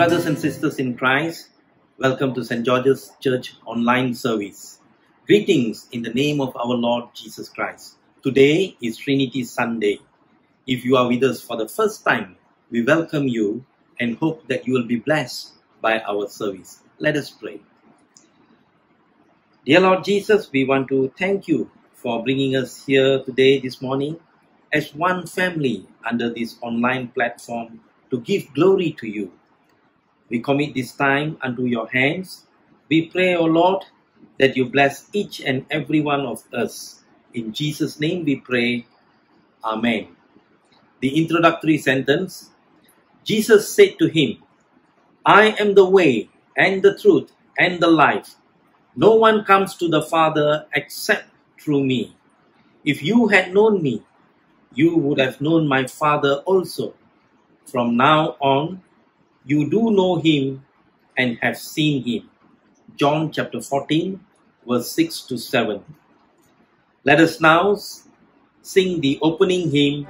brothers and sisters in Christ, welcome to St. George's Church online service. Greetings in the name of our Lord Jesus Christ. Today is Trinity Sunday. If you are with us for the first time, we welcome you and hope that you will be blessed by our service. Let us pray. Dear Lord Jesus, we want to thank you for bringing us here today, this morning, as one family under this online platform to give glory to you. We commit this time unto your hands. We pray, O Lord, that you bless each and every one of us. In Jesus' name we pray. Amen. The introductory sentence Jesus said to him, I am the way and the truth and the life. No one comes to the Father except through me. If you had known me, you would have known my Father also. From now on, you do know him and have seen him. John chapter 14, verse 6 to 7. Let us now sing the opening hymn.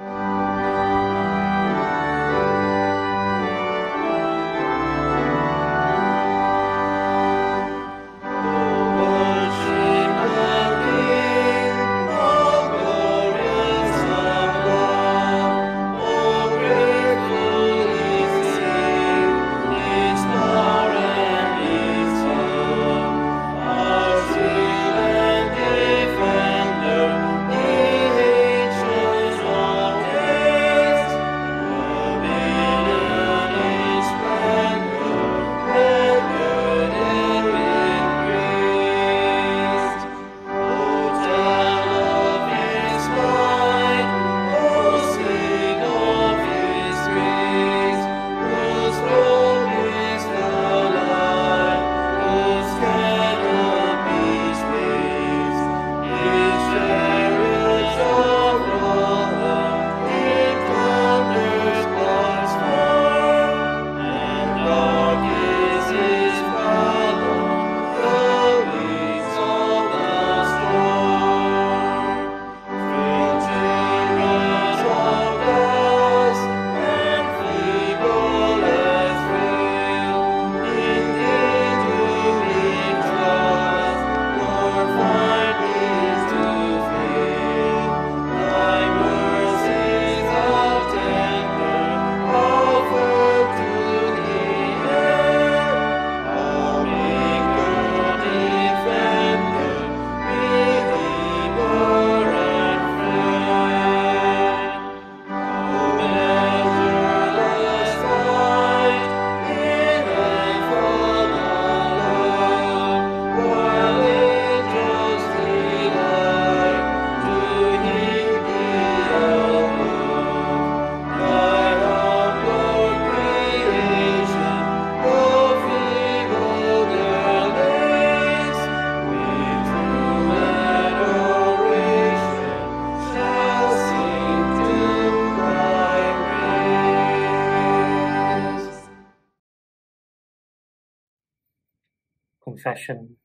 Confession.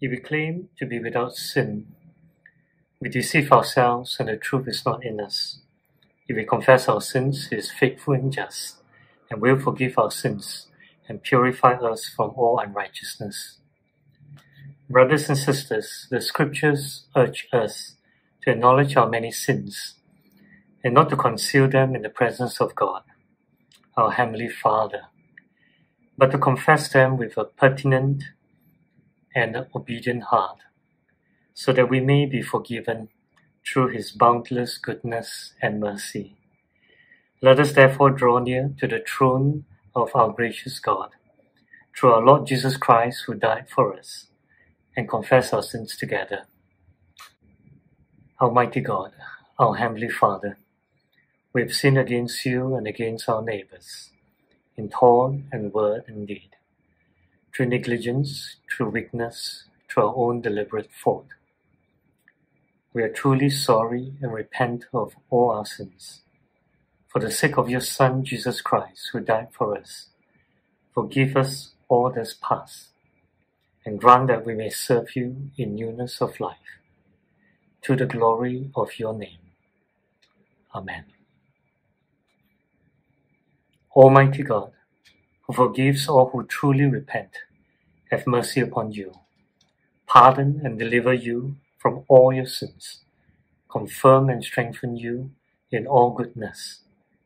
If we claim to be without sin, we deceive ourselves and the truth is not in us. If we confess our sins, He is faithful and just, and will forgive our sins and purify us from all unrighteousness. Brothers and sisters, the scriptures urge us to acknowledge our many sins and not to conceal them in the presence of God, our Heavenly Father, but to confess them with a pertinent and obedient heart, so that we may be forgiven through His boundless goodness and mercy. Let us therefore draw near to the throne of our gracious God, through our Lord Jesus Christ, who died for us, and confess our sins together. Almighty God, our Heavenly Father, we have sinned against you and against our neighbors, in thought and word and deed, through negligence, through weakness, through our own deliberate fault. We are truly sorry and repent of all our sins. For the sake of your Son, Jesus Christ, who died for us, forgive us all that's past, and grant that we may serve you in newness of life, to the glory of your name. Amen. Almighty God, who forgives all who truly repent, have mercy upon you, pardon and deliver you from all your sins, confirm and strengthen you in all goodness,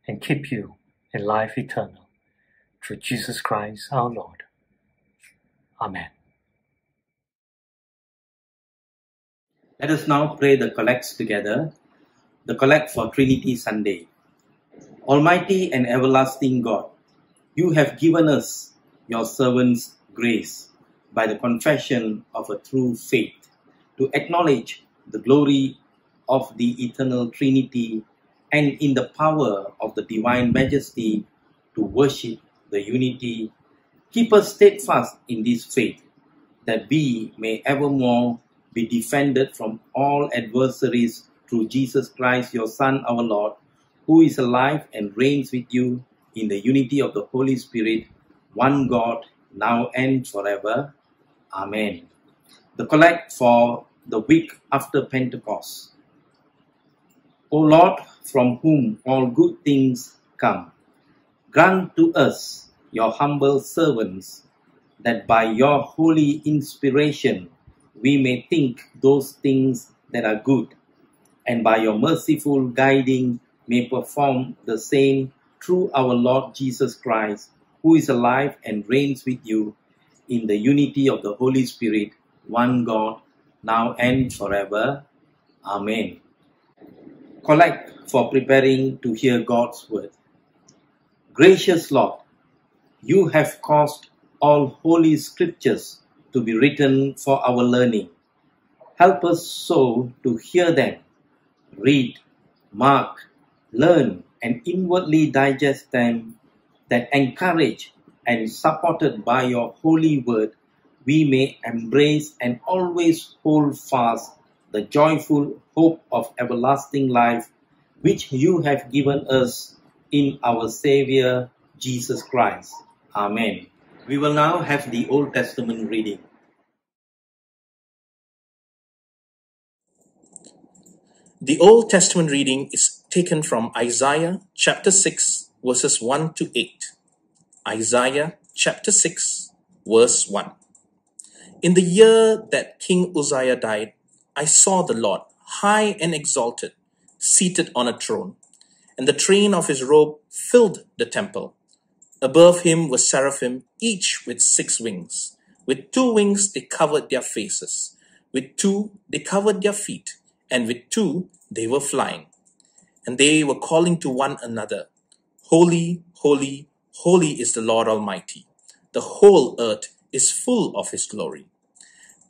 and keep you in life eternal. Through Jesus Christ our Lord. Amen. Let us now pray the collects together. The collect for Trinity Sunday. Almighty and everlasting God, you have given us, your servants, grace by the confession of a true faith to acknowledge the glory of the eternal Trinity and in the power of the divine majesty to worship the unity. Keep us steadfast in this faith, that we may evermore be defended from all adversaries through Jesus Christ, your Son, our Lord, who is alive and reigns with you in the unity of the Holy Spirit, one God, now and forever. Amen. The collect for the week after Pentecost. O Lord, from whom all good things come, grant to us, your humble servants, that by your holy inspiration we may think those things that are good, and by your merciful guiding may perform the same through our Lord Jesus Christ, who is alive and reigns with you in the unity of the Holy Spirit, one God, now and forever. Amen. Collect for preparing to hear God's word. Gracious Lord, you have caused all holy scriptures to be written for our learning. Help us so to hear them, read, mark, learn, and inwardly digest them, that encouraged and supported by your holy word, we may embrace and always hold fast the joyful hope of everlasting life which you have given us in our Savior Jesus Christ. Amen. We will now have the Old Testament reading. The Old Testament reading is taken from Isaiah chapter 6, verses 1 to 8. Isaiah chapter 6, verse 1. In the year that King Uzziah died, I saw the Lord high and exalted, seated on a throne, and the train of his robe filled the temple. Above him were seraphim, each with six wings. With two wings they covered their faces, with two they covered their feet, and with two they were flying. And they were calling to one another, Holy, holy, holy is the Lord Almighty. The whole earth is full of his glory.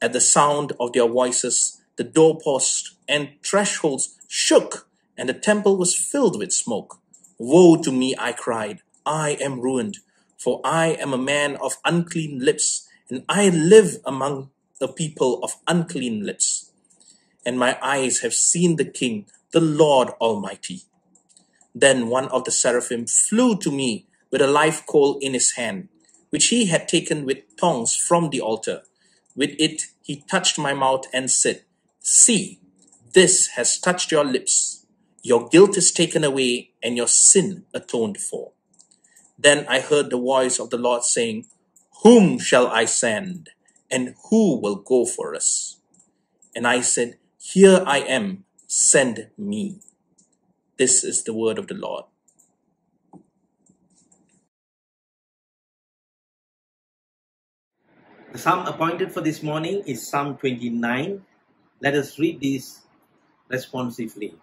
At the sound of their voices, the doorposts and thresholds shook, and the temple was filled with smoke. Woe to me, I cried, I am ruined, for I am a man of unclean lips, and I live among the people of unclean lips. And my eyes have seen the King, the Lord Almighty. Then one of the seraphim flew to me with a live coal in his hand, which he had taken with tongs from the altar. With it he touched my mouth and said, See, this has touched your lips. Your guilt is taken away and your sin atoned for. Then I heard the voice of the Lord saying, Whom shall I send? And who will go for us? And I said, Here I am, send me. This is the word of the Lord. The psalm appointed for this morning is Psalm 29. Let us read this responsively.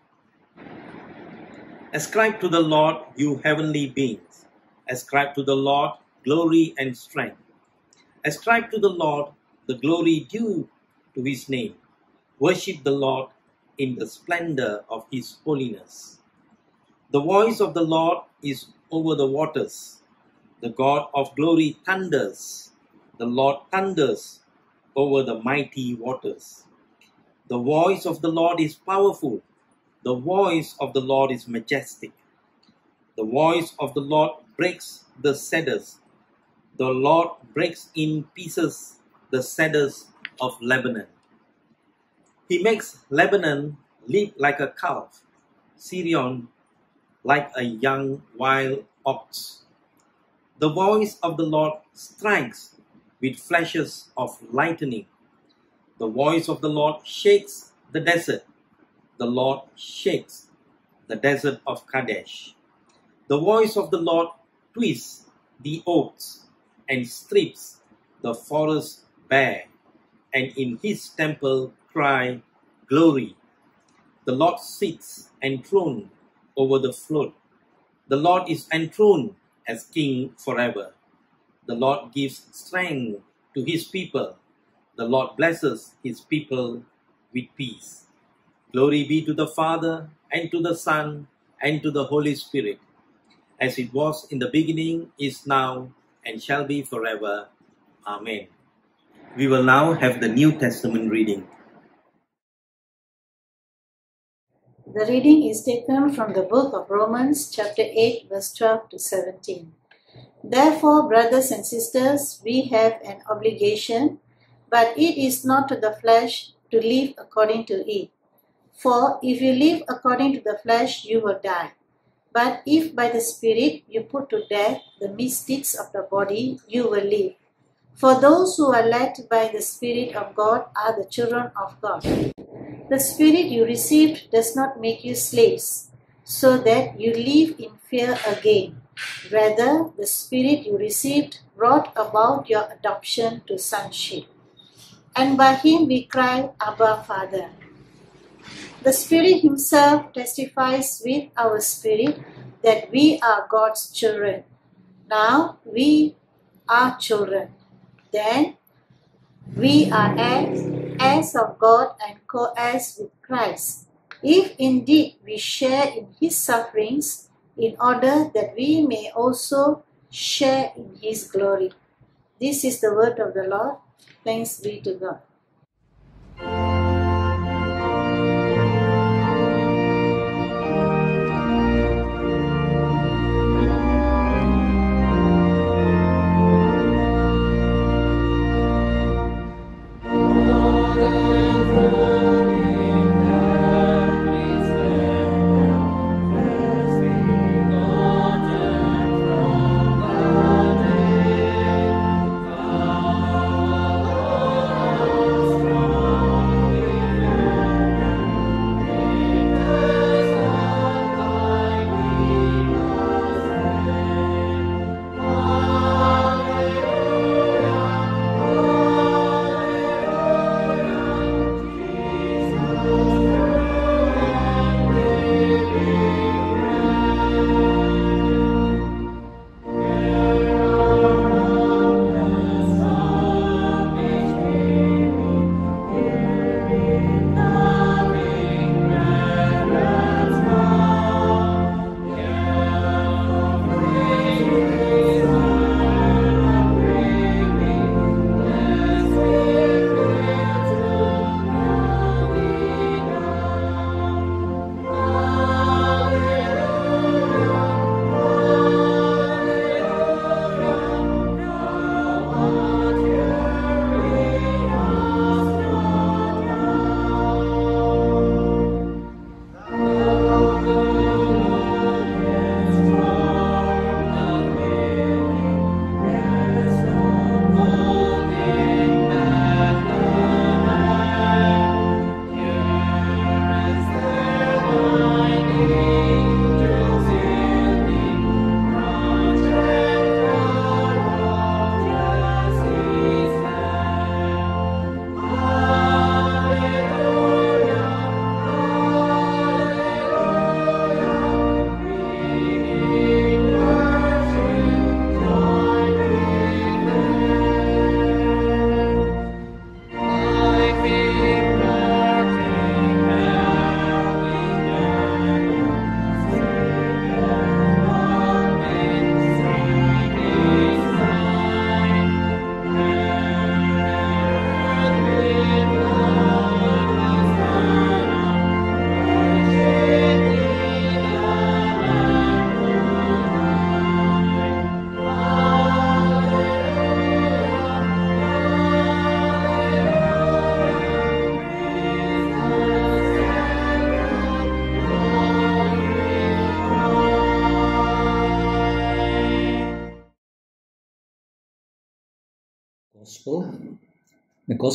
Ascribe to the Lord, you heavenly beings. Ascribe to the Lord glory and strength. Ascribe to the Lord the glory due to his name. Worship the Lord in the splendor of his holiness. The voice of the Lord is over the waters. The God of glory thunders. The Lord thunders over the mighty waters. The voice of the Lord is powerful. The voice of the Lord is majestic. The voice of the Lord breaks the cedars. The Lord breaks in pieces the cedars of Lebanon. He makes Lebanon leap like a calf, Sirion like a young wild ox. The voice of the Lord strikes with flashes of lightning. The voice of the Lord shakes the desert. The Lord shakes the desert of Kadesh. The voice of the Lord twists the oaks and strips the forest bare, and in his temple cry, Glory! The Lord sits enthroned over the flood. The Lord is enthroned as King forever. The Lord gives strength to his people. The Lord blesses his people with peace. Glory be to the Father, and to the Son, and to the Holy Spirit, as it was in the beginning, is now, and shall be forever. Amen. We will now have the New Testament reading. The reading is taken from the book of Romans, chapter 8, verse 12 to 17. Therefore, brothers and sisters, we have an obligation, but it is not to the flesh to live according to it. For if you live according to the flesh, you will die. But if by the Spirit you put to death the misdeeds of the body, you will live. For those who are led by the Spirit of God are the children of God. The Spirit you received does not make you slaves, so that you live in fear again. Rather, the Spirit you received brought about your adoption to sonship. And by him we cry, Abba, Father. The Spirit Himself testifies with our spirit that we are God's children. Now we are children. Then we are heirs, heirs of God and co heirs with Christ. If indeed we share in His sufferings, in order that we may also share in His glory. This is the word of the Lord. Thanks be to God.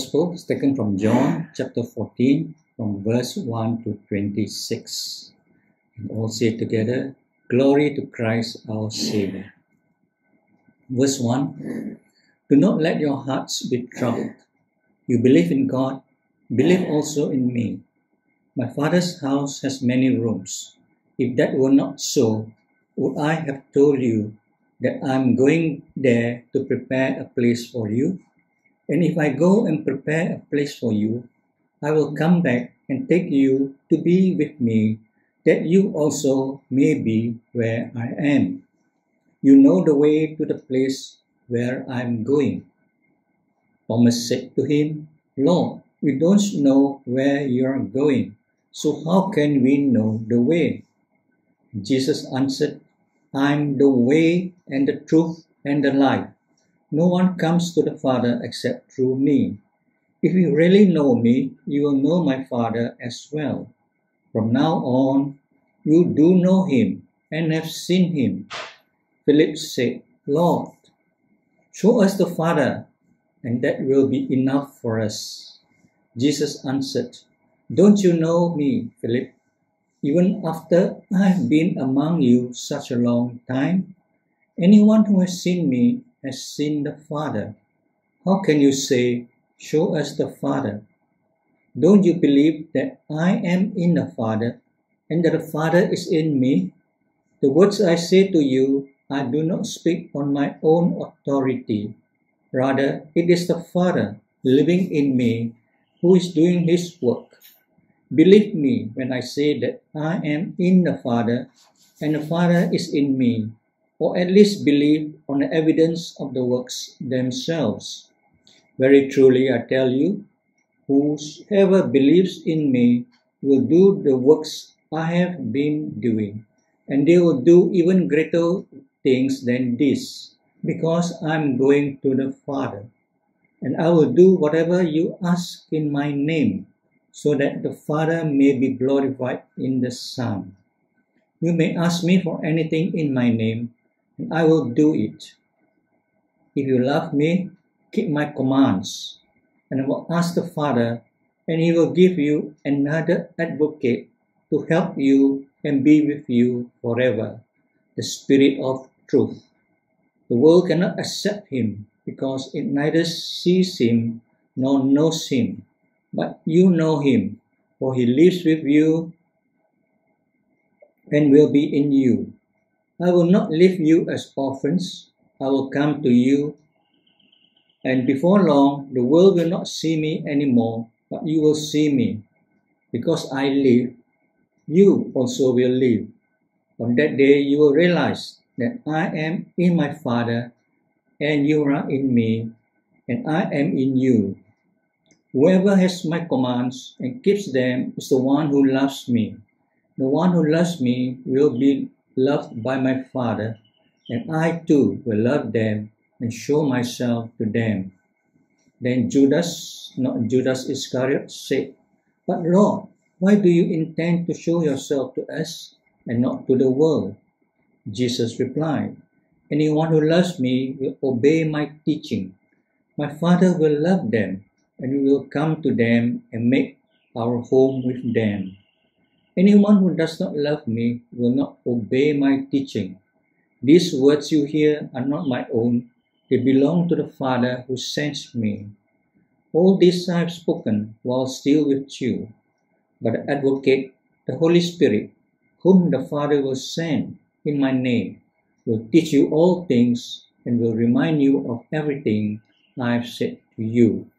Gospel is taken from John chapter 14, from verse 1 to 26. And all say together, Glory to Christ our Savior. Verse 1 Do not let your hearts be troubled. You believe in God, believe also in me. My Father's house has many rooms. If that were not so, would I have told you that I'm going there to prepare a place for you? And if I go and prepare a place for you, I will come back and take you to be with me, that you also may be where I am. You know the way to the place where I'm going. Thomas said to him, Lord, we don't know where you're going, so how can we know the way? Jesus answered, I'm the way and the truth and the life. No one comes to the Father except through me. If you really know me, you will know my Father as well. From now on, you do know him and have seen him. Philip said, Lord, show us the Father, and that will be enough for us. Jesus answered, Don't you know me, Philip? Even after I have been among you such a long time, anyone who has seen me has seen the Father. How can you say, Show us the Father? Don't you believe that I am in the Father and that the Father is in me? The words I say to you, I do not speak on my own authority. Rather, it is the Father living in me who is doing his work. Believe me when I say that I am in the Father and the Father is in me, or at least believe on the evidence of the works themselves. Very truly, I tell you, whoever believes in me will do the works I have been doing, and they will do even greater things than this, because I'm going to the Father. And I will do whatever you ask in my name, so that the Father may be glorified in the Son. You may ask me for anything in my name, and I will do it. If you love me, keep my commands, and I will ask the Father, and he will give you another advocate to help you and be with you forever, the Spirit of truth. The world cannot accept him because it neither sees him nor knows him, but you know him, for he lives with you and will be in you. I will not leave you as orphans, I will come to you. And before long, the world will not see me anymore, but you will see me. Because I live, you also will live. On that day, you will realize that I am in my Father, and you are in me, and I am in you. Whoever has my commands and keeps them is the one who loves me. The one who loves me will be loved by my Father, and I too will love them and show myself to them. Then Judas, not Judas Iscariot, said, But Lord, why do you intend to show yourself to us and not to the world? Jesus replied, Anyone who loves me will obey my teaching. My Father will love them, and we will come to them and make our home with them. Anyone who does not love me will not obey my teaching. These words you hear are not my own, they belong to the Father who sent me. All this I have spoken while still with you. But the advocate, the Holy Spirit, whom the Father will send in my name, will teach you all things and will remind you of everything I have said to you.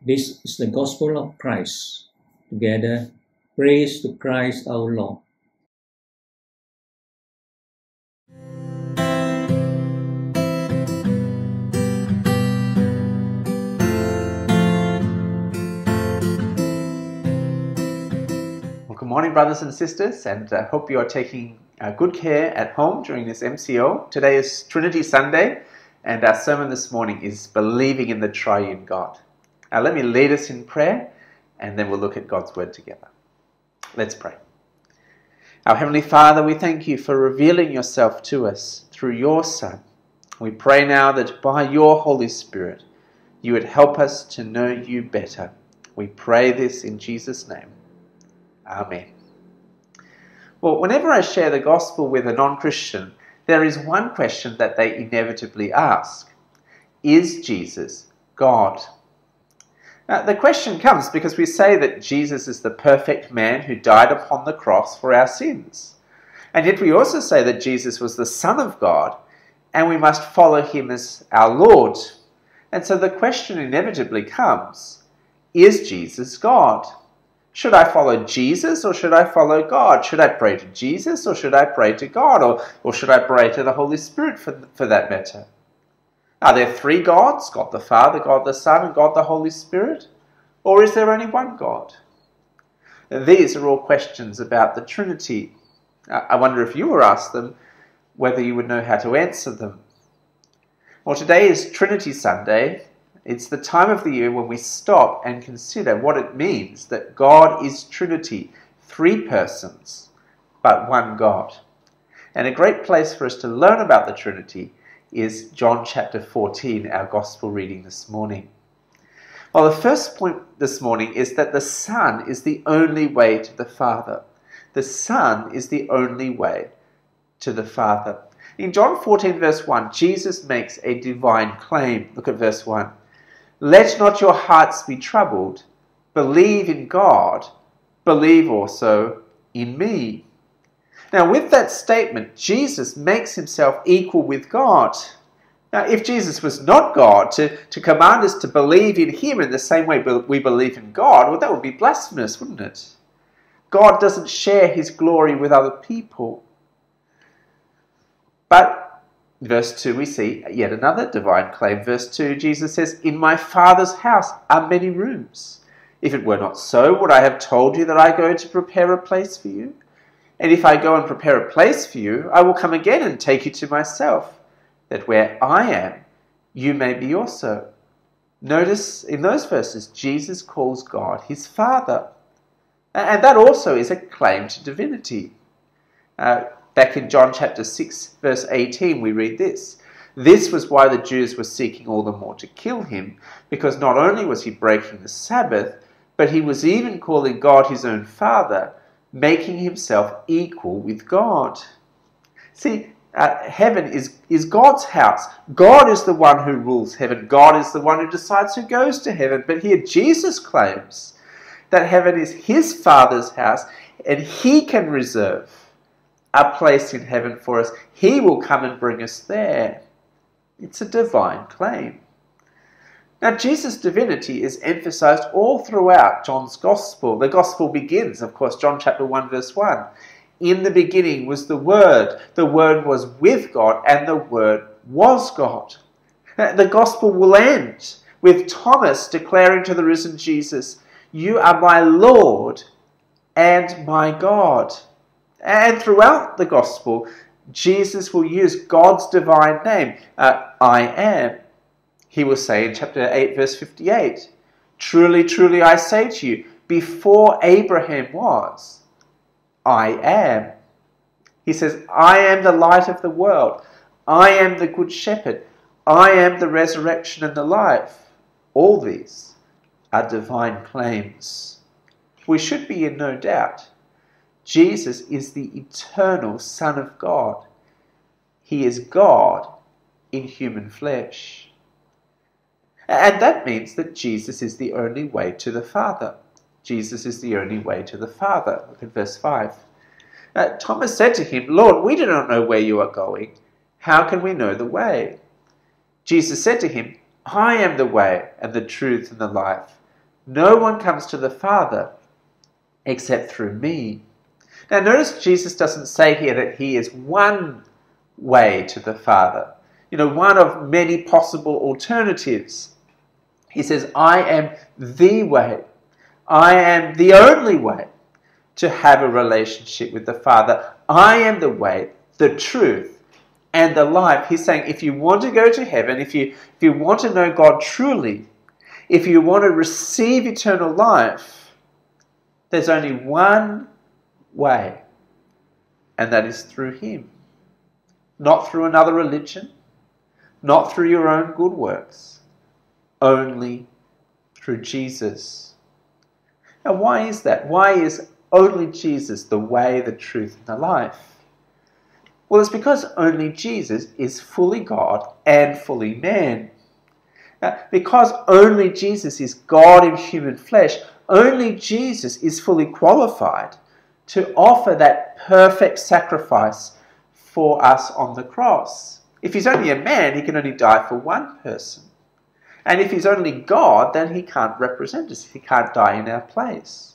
This is the gospel of Christ. Together, praise to Christ our Lord. Well, good morning, brothers and sisters, and I hope you are taking uh, good care at home during this MCO. Today is Trinity Sunday, and our sermon this morning is Believing in the Triune God. Now, let me lead us in prayer, and then we'll look at God's Word together. Let's pray. Our Heavenly Father, we thank you for revealing yourself to us through your Son. We pray now that by your Holy Spirit, you would help us to know you better. We pray this in Jesus' name. Amen. Well, whenever I share the gospel with a non Christian, there is one question that they inevitably ask Is Jesus God? Now, the question comes because we say that Jesus is the perfect man who died upon the cross for our sins. And yet we also say that Jesus was the Son of God and we must follow him as our Lord. And so the question inevitably comes Is Jesus God? Should I follow Jesus or should I follow God? Should I pray to Jesus or should I pray to God? Or, or should I pray to the Holy Spirit for, for that matter? Are there three gods God the Father, God the Son, and God the Holy Spirit? Or is there only one God? These are all questions about the Trinity. I wonder if you were asked them, whether you would know how to answer them. Well, today is Trinity Sunday, it's the time of the year when we stop and consider what it means that God is Trinity, three persons, but one God. And a great place for us to learn about the Trinity is John chapter 14, our gospel reading this morning. Well, the first point this morning is that the Son is the only way to the Father. The Son is the only way to the Father. In John 14, verse 1, Jesus makes a divine claim. Look at verse 1. Let not your hearts be troubled. Believe in God. Believe also in me. Now, with that statement, Jesus makes himself equal with God. Now, if Jesus was not God, to, to command us to believe in him in the same way we believe in God, well, that would be blasphemous, wouldn't it? God doesn't share his glory with other people. But verse 2, we see yet another divine claim. Verse 2, Jesus says, In my Father's house are many rooms. If it were not so, would I have told you that I go to prepare a place for you? And if I go and prepare a place for you, I will come again and take you to myself, that where I am, you may be also. Notice in those verses, Jesus calls God his Father. And that also is a claim to divinity. Uh, Back in John chapter 6, verse 18, we read this. This was why the Jews were seeking all the more to kill him, because not only was he breaking the Sabbath, but he was even calling God his own Father, making himself equal with God. See, uh, heaven is, is God's house. God is the one who rules heaven. God is the one who decides who goes to heaven. But here Jesus claims that heaven is his Father's house and he can reserve a place in heaven for us. He will come and bring us there. It's a divine claim. Now, Jesus' divinity is emphasized all throughout John's Gospel. The Gospel begins, of course, John chapter 1, verse 1. In the beginning was the Word. The Word was with God, and the Word was God. The Gospel will end with Thomas declaring to the risen Jesus, You are my Lord and my God. And throughout the gospel, Jesus will use God's divine name, uh, I am. He will say in chapter 8, verse 58, Truly, truly, I say to you, before Abraham was, I am. He says, I am the light of the world. I am the good shepherd. I am the resurrection and the life. All these are divine claims. We should be in no doubt Jesus is the eternal Son of God. He is God in human flesh. And that means that Jesus is the only way to the Father. Jesus is the only way to the Father. Look at verse 5. Uh, Thomas said to him, Lord, we do not know where you are going. How can we know the way? Jesus said to him, I am the way and the truth and the life. No one comes to the Father except through me. Now, notice Jesus doesn't say here that he is one way to the Father, you know, one of many possible alternatives. He says, I am the way, I am the only way to have a relationship with the Father. I am the way, the truth, and the life. He's saying, if you want to go to heaven, if you, if you want to know God truly, if you want to receive eternal life, there's only one way, and that is through Him. Not through another religion, not through your own good works, only through Jesus. Now, why is that? Why is only Jesus the way, the truth, and the life? Well, it's because only Jesus is fully God and fully man. Now, because only Jesus is God in human flesh, only Jesus is fully qualified to offer that perfect sacrifice for us on the cross. If he's only a man, he can only die for one person. And if he's only God, then he can't represent us. He can't die in our place.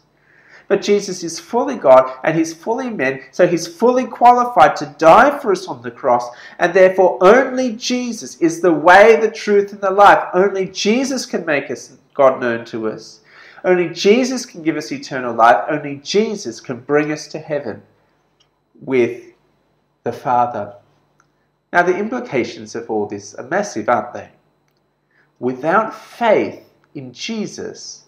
But Jesus is fully God and he's fully man, so he's fully qualified to die for us on the cross. And therefore, only Jesus is the way, the truth, and the life. Only Jesus can make us God known to us. Only Jesus can give us eternal life. Only Jesus can bring us to heaven with the Father. Now, the implications of all this are massive, aren't they? Without faith in Jesus,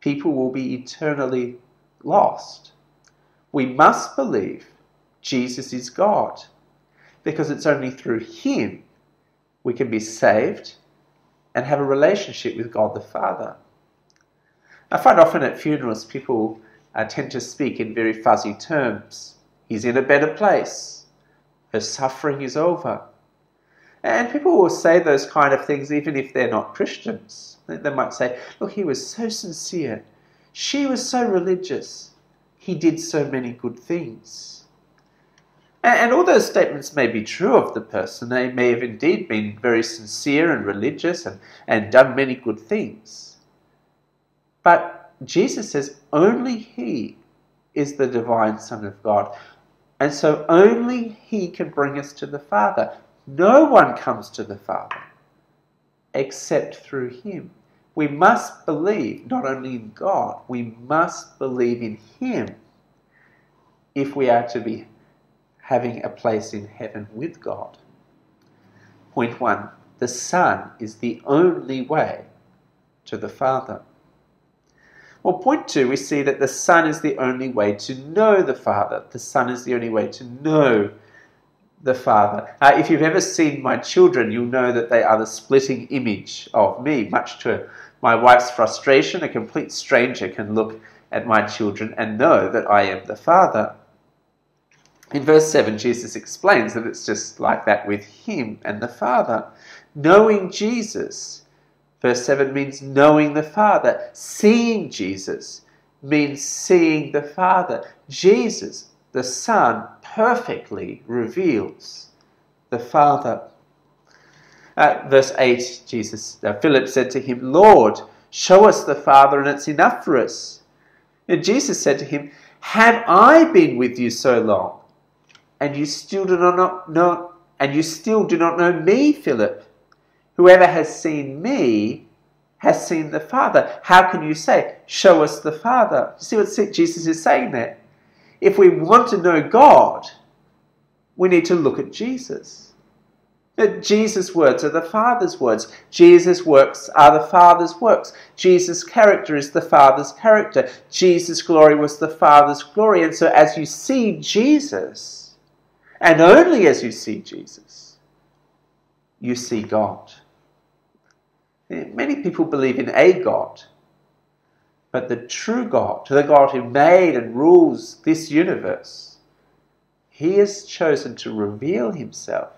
people will be eternally lost. We must believe Jesus is God because it's only through Him we can be saved and have a relationship with God the Father. I find often at funerals people uh, tend to speak in very fuzzy terms. He's in a better place. Her suffering is over. And people will say those kind of things even if they're not Christians. They might say, Look, he was so sincere. She was so religious. He did so many good things. And all those statements may be true of the person. They may have indeed been very sincere and religious and, and done many good things. But Jesus says only He is the divine Son of God. And so only He can bring us to the Father. No one comes to the Father except through Him. We must believe not only in God, we must believe in Him if we are to be having a place in heaven with God. Point one the Son is the only way to the Father. Well, point two, we see that the Son is the only way to know the Father. The Son is the only way to know the Father. Uh, if you've ever seen my children, you'll know that they are the splitting image of me, much to my wife's frustration. A complete stranger can look at my children and know that I am the Father. In verse 7, Jesus explains that it's just like that with Him and the Father. Knowing Jesus Verse 7 means knowing the Father. Seeing Jesus means seeing the Father. Jesus, the Son, perfectly reveals the Father. At verse 8, Jesus, uh, Philip said to him, Lord, show us the Father, and it's enough for us. And Jesus said to him, Have I been with you so long, and you still do not know, and you still do not know me, Philip? Whoever has seen me has seen the Father. How can you say, Show us the Father? You see what Jesus is saying there? If we want to know God, we need to look at Jesus. Jesus' words are the Father's words. Jesus' works are the Father's works. Jesus' character is the Father's character. Jesus' glory was the Father's glory. And so, as you see Jesus, and only as you see Jesus, you see God. Many people believe in a God, but the true God, to the God who made and rules this universe, he has chosen to reveal himself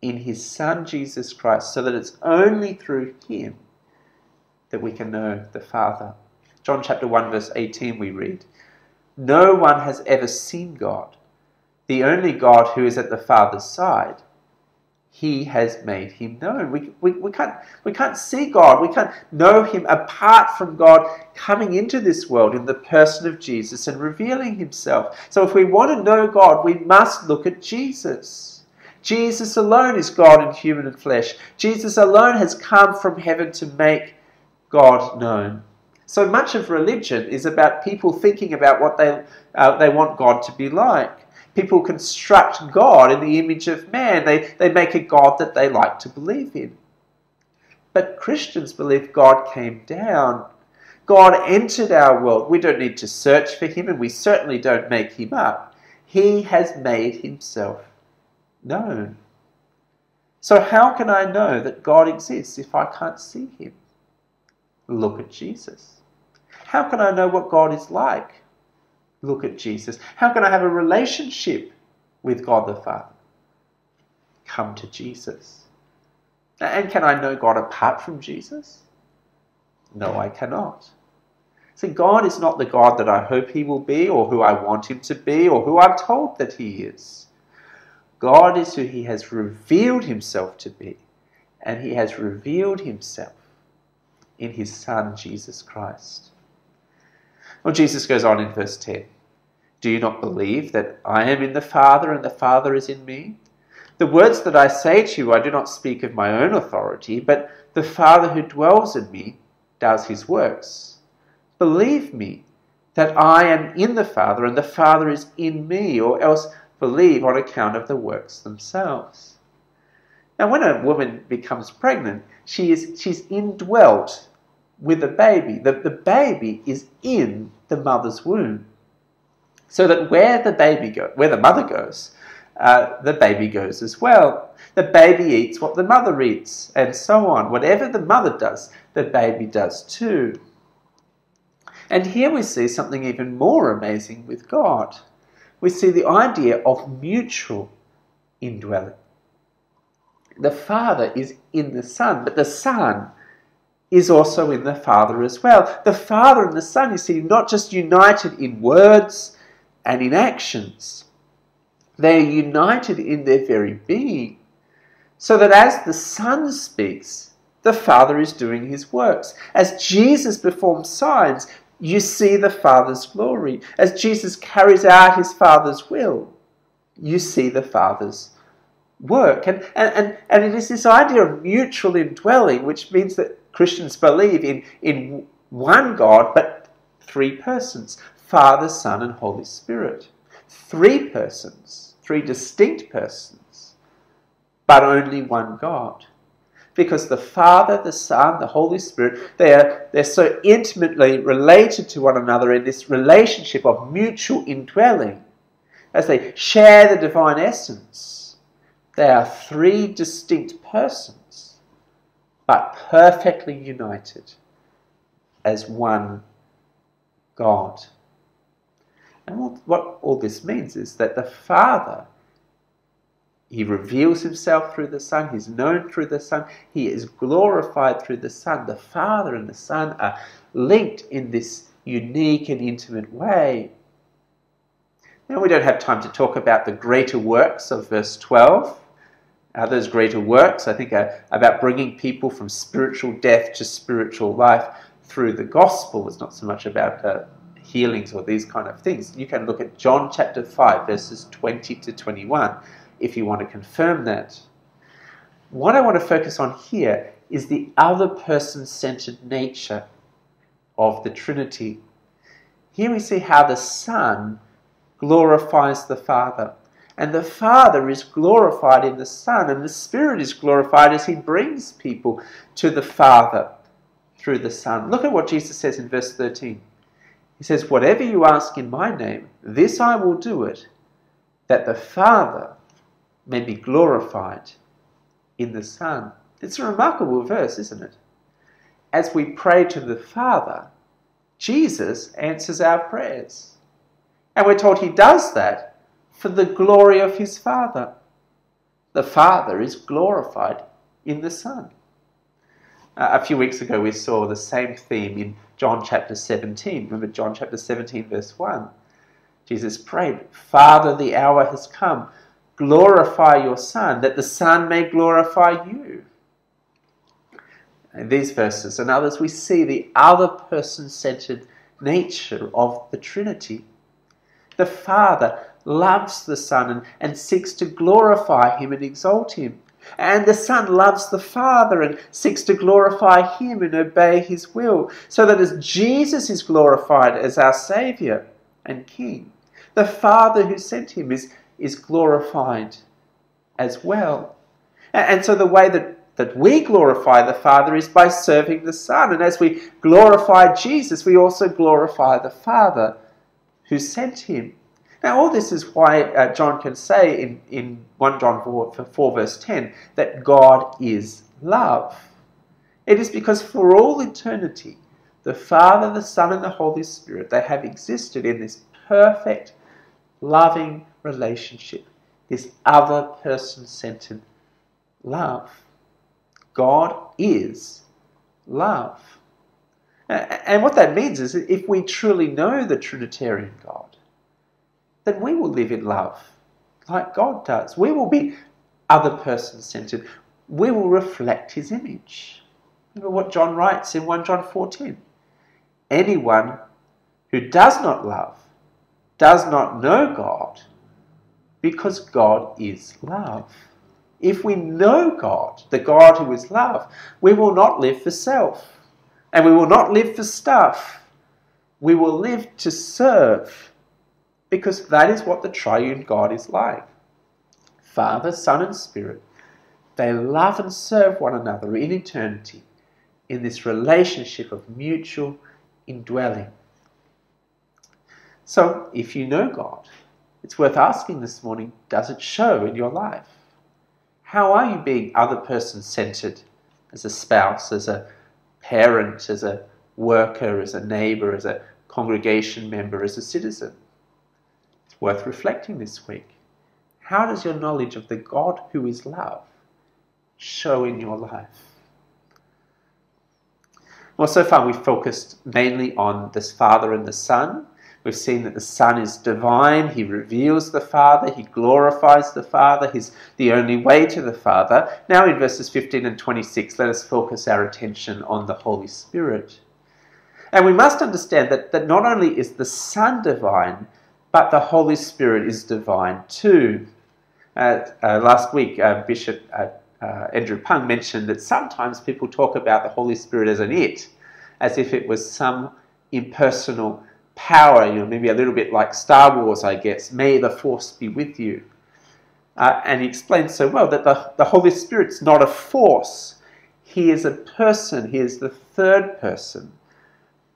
in his Son Jesus Christ so that it's only through him that we can know the Father. John chapter 1, verse 18, we read, No one has ever seen God, the only God who is at the Father's side he has made him known. We, we, we, can't, we can't see God. We can't know him apart from God coming into this world in the person of Jesus and revealing himself. So if we want to know God, we must look at Jesus. Jesus alone is God in human flesh. Jesus alone has come from heaven to make God known. So much of religion is about people thinking about what they, uh, they want God to be like. People construct God in the image of man. They, they make a God that they like to believe in. But Christians believe God came down. God entered our world. We don't need to search for him, and we certainly don't make him up. He has made himself known. So, how can I know that God exists if I can't see him? Look at Jesus. How can I know what God is like? Look at Jesus. How can I have a relationship with God the Father? Come to Jesus. And can I know God apart from Jesus? No, I cannot. See, God is not the God that I hope He will be, or who I want Him to be, or who I'm told that He is. God is who He has revealed Himself to be, and He has revealed Himself in His Son, Jesus Christ. Well, Jesus goes on in verse 10 Do you not believe that I am in the Father and the Father is in me? The words that I say to you, I do not speak of my own authority, but the Father who dwells in me does his works. Believe me that I am in the Father and the Father is in me, or else believe on account of the works themselves. Now, when a woman becomes pregnant, she is, she's indwelt with a baby. The, the baby is in the mother's womb. So that where the baby go, where the mother goes, uh, the baby goes as well. The baby eats what the mother eats, and so on. Whatever the mother does, the baby does too. And here we see something even more amazing with God. We see the idea of mutual indwelling. The Father is in the Son, but the Son is also in the Father as well. The Father and the Son, you see, not just united in words and in actions, they are united in their very being. So that as the Son speaks, the Father is doing his works. As Jesus performs signs, you see the Father's glory. As Jesus carries out his Father's will, you see the Father's work. And, and, and, and it is this idea of mutual indwelling, which means that Christians believe in, in one God, but three persons Father, Son, and Holy Spirit. Three persons, three distinct persons, but only one God. Because the Father, the Son, the Holy Spirit, they are, they're so intimately related to one another in this relationship of mutual indwelling as they share the divine essence. They are three distinct persons but perfectly united as one God. And what, all this means is that the Father, He reveals Himself through the Son, He's known through the Son, He is glorified through the Son. The Father and the Son are linked in this unique and intimate way. Now, we don't have time to talk about the greater works of verse 12 Others greater works, I think, are about bringing people from spiritual death to spiritual life through the gospel. It's not so much about uh, healings or these kind of things. You can look at John chapter 5, verses 20 to 21, if you want to confirm that. What I want to focus on here is the other person centered nature of the Trinity. Here we see how the Son glorifies the Father. And the Father is glorified in the Son, and the Spirit is glorified as He brings people to the Father through the Son. Look at what Jesus says in verse 13. He says, Whatever you ask in my name, this I will do it, that the Father may be glorified in the Son. It's a remarkable verse, isn't it? As we pray to the Father, Jesus answers our prayers. And we're told he does that for the glory of his Father. The Father is glorified in the Son. Uh, a few weeks ago, we saw the same theme in John chapter 17. Remember John chapter 17, verse 1. Jesus prayed, Father, the hour has come. Glorify your Son, that the Son may glorify you. In these verses and others, we see the other person centered nature of the Trinity. The Father loves the Son and, and seeks to glorify him and exalt him. And the Son loves the Father and seeks to glorify him and obey his will, so that as Jesus is glorified as our Saviour and King, the Father who sent him is, is glorified as well. And, so the way that that we glorify the Father is by serving the Son. And as we glorify Jesus, we also glorify the Father who sent him. Now, all this is why uh, John can say in, in 1 John 4, 4, verse 10, that God is love. It is because for all eternity, the Father, the Son, and the Holy Spirit, they have existed in this perfect, loving relationship, this other person centered love. God is love. And what that means is that if we truly know the Trinitarian God, then we will live in love like God does. We will be other person centered. We will reflect his image. Remember what John writes in 1 John 14. Anyone who does not love does not know God because God is love. If we know God, the God who is love, we will not live for self and we will not live for stuff. We will live to serve because that is what the triune God is like. Father, Son, and Spirit, they love and serve one another in eternity in this relationship of mutual indwelling. So, if you know God, it's worth asking this morning does it show in your life? How are you being other person centered as a spouse, as a parent, as a worker, as a neighbor, as a congregation member, as a citizen? Worth reflecting this week. How does your knowledge of the God who is love show in your life? Well, so far we've focused mainly on this Father and the Son. We've seen that the Son is divine, He reveals the Father, He glorifies the Father, He's the only way to the Father. Now, in verses 15 and 26, let us focus our attention on the Holy Spirit. And we must understand that, that not only is the Son divine, but the Holy Spirit is divine too. Uh, uh, last week, uh, Bishop uh, uh, Andrew Pung mentioned that sometimes people talk about the Holy Spirit as an it, as if it was some impersonal power, you know, maybe a little bit like Star Wars, I guess. May the Force be with you. Uh, and he explains so well that the, the Holy Spirit's not a force, he is a person, he is the third person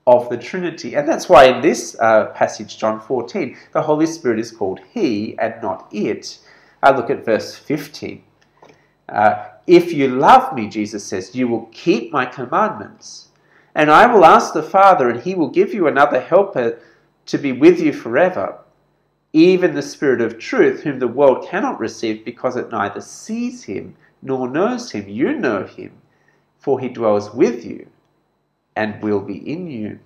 of the Trinity. And that's why in this uh, passage, John 14, the Holy Spirit is called He and not it. I look at verse 15. Uh, if you love me, Jesus says, you will keep my commandments. And I will ask the Father, and he will give you another helper to be with you forever, even the Spirit of truth, whom the world cannot receive because it neither sees him nor knows him. You know him, for he dwells with you and will be in you.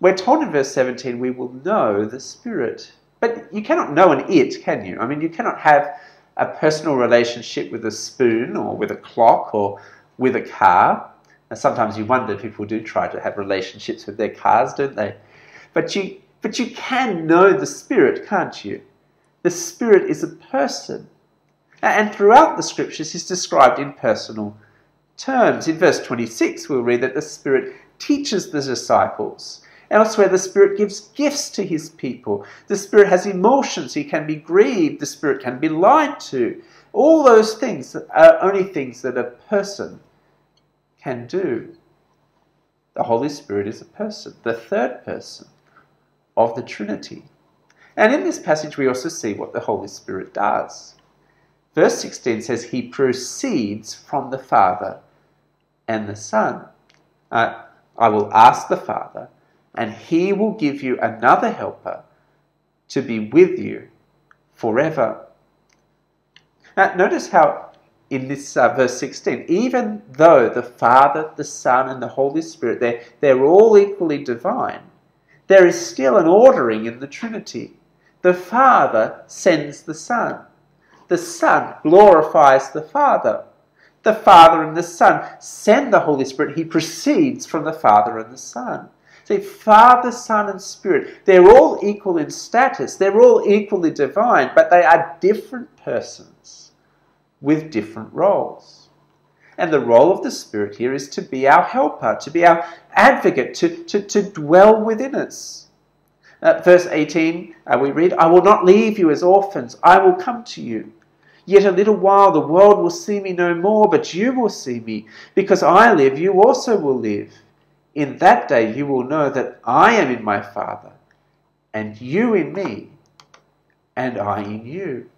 We're told in verse 17 we will know the Spirit. But you cannot know an it, can you? I mean, you cannot have a personal relationship with a spoon or with a clock or with a car. And sometimes you wonder, people do try to have relationships with their cars, don't they? But you, but you can know the Spirit, can't you? The Spirit is a person. And throughout the scriptures, he's described in personal terms. In verse 26, we'll read that the Spirit teaches the disciples. Elsewhere, the Spirit gives gifts to his people. The Spirit has emotions. He can be grieved. The Spirit can be lied to. All those things are only things that a person can do. The Holy Spirit is a person, the third person of the Trinity. And in this passage, we also see what the Holy Spirit does. Verse 16 says, He proceeds from the Father and the Son. Uh, I will ask the Father, and He will give you another helper to be with you forever. Now, notice how in this uh, verse 16, even though the Father, the Son, and the Holy Spirit, they're, they're all equally divine, there is still an ordering in the Trinity. The Father sends the Son. The Son glorifies the Father. The Father and the Son send the Holy Spirit. He proceeds from the Father and the Son. See, Father, Son, and Spirit, they're all equal in status. They're all equally divine, but they are different persons with different roles. And the role of the Spirit here is to be our helper, to be our advocate, to, to, to dwell within us. Uh, verse 18, uh, we read, I will not leave you as orphans, I will come to you. Yet a little while the world will see me no more, but you will see me. Because I live, you also will live. In that day you will know that I am in my Father, and you in me, and I in you.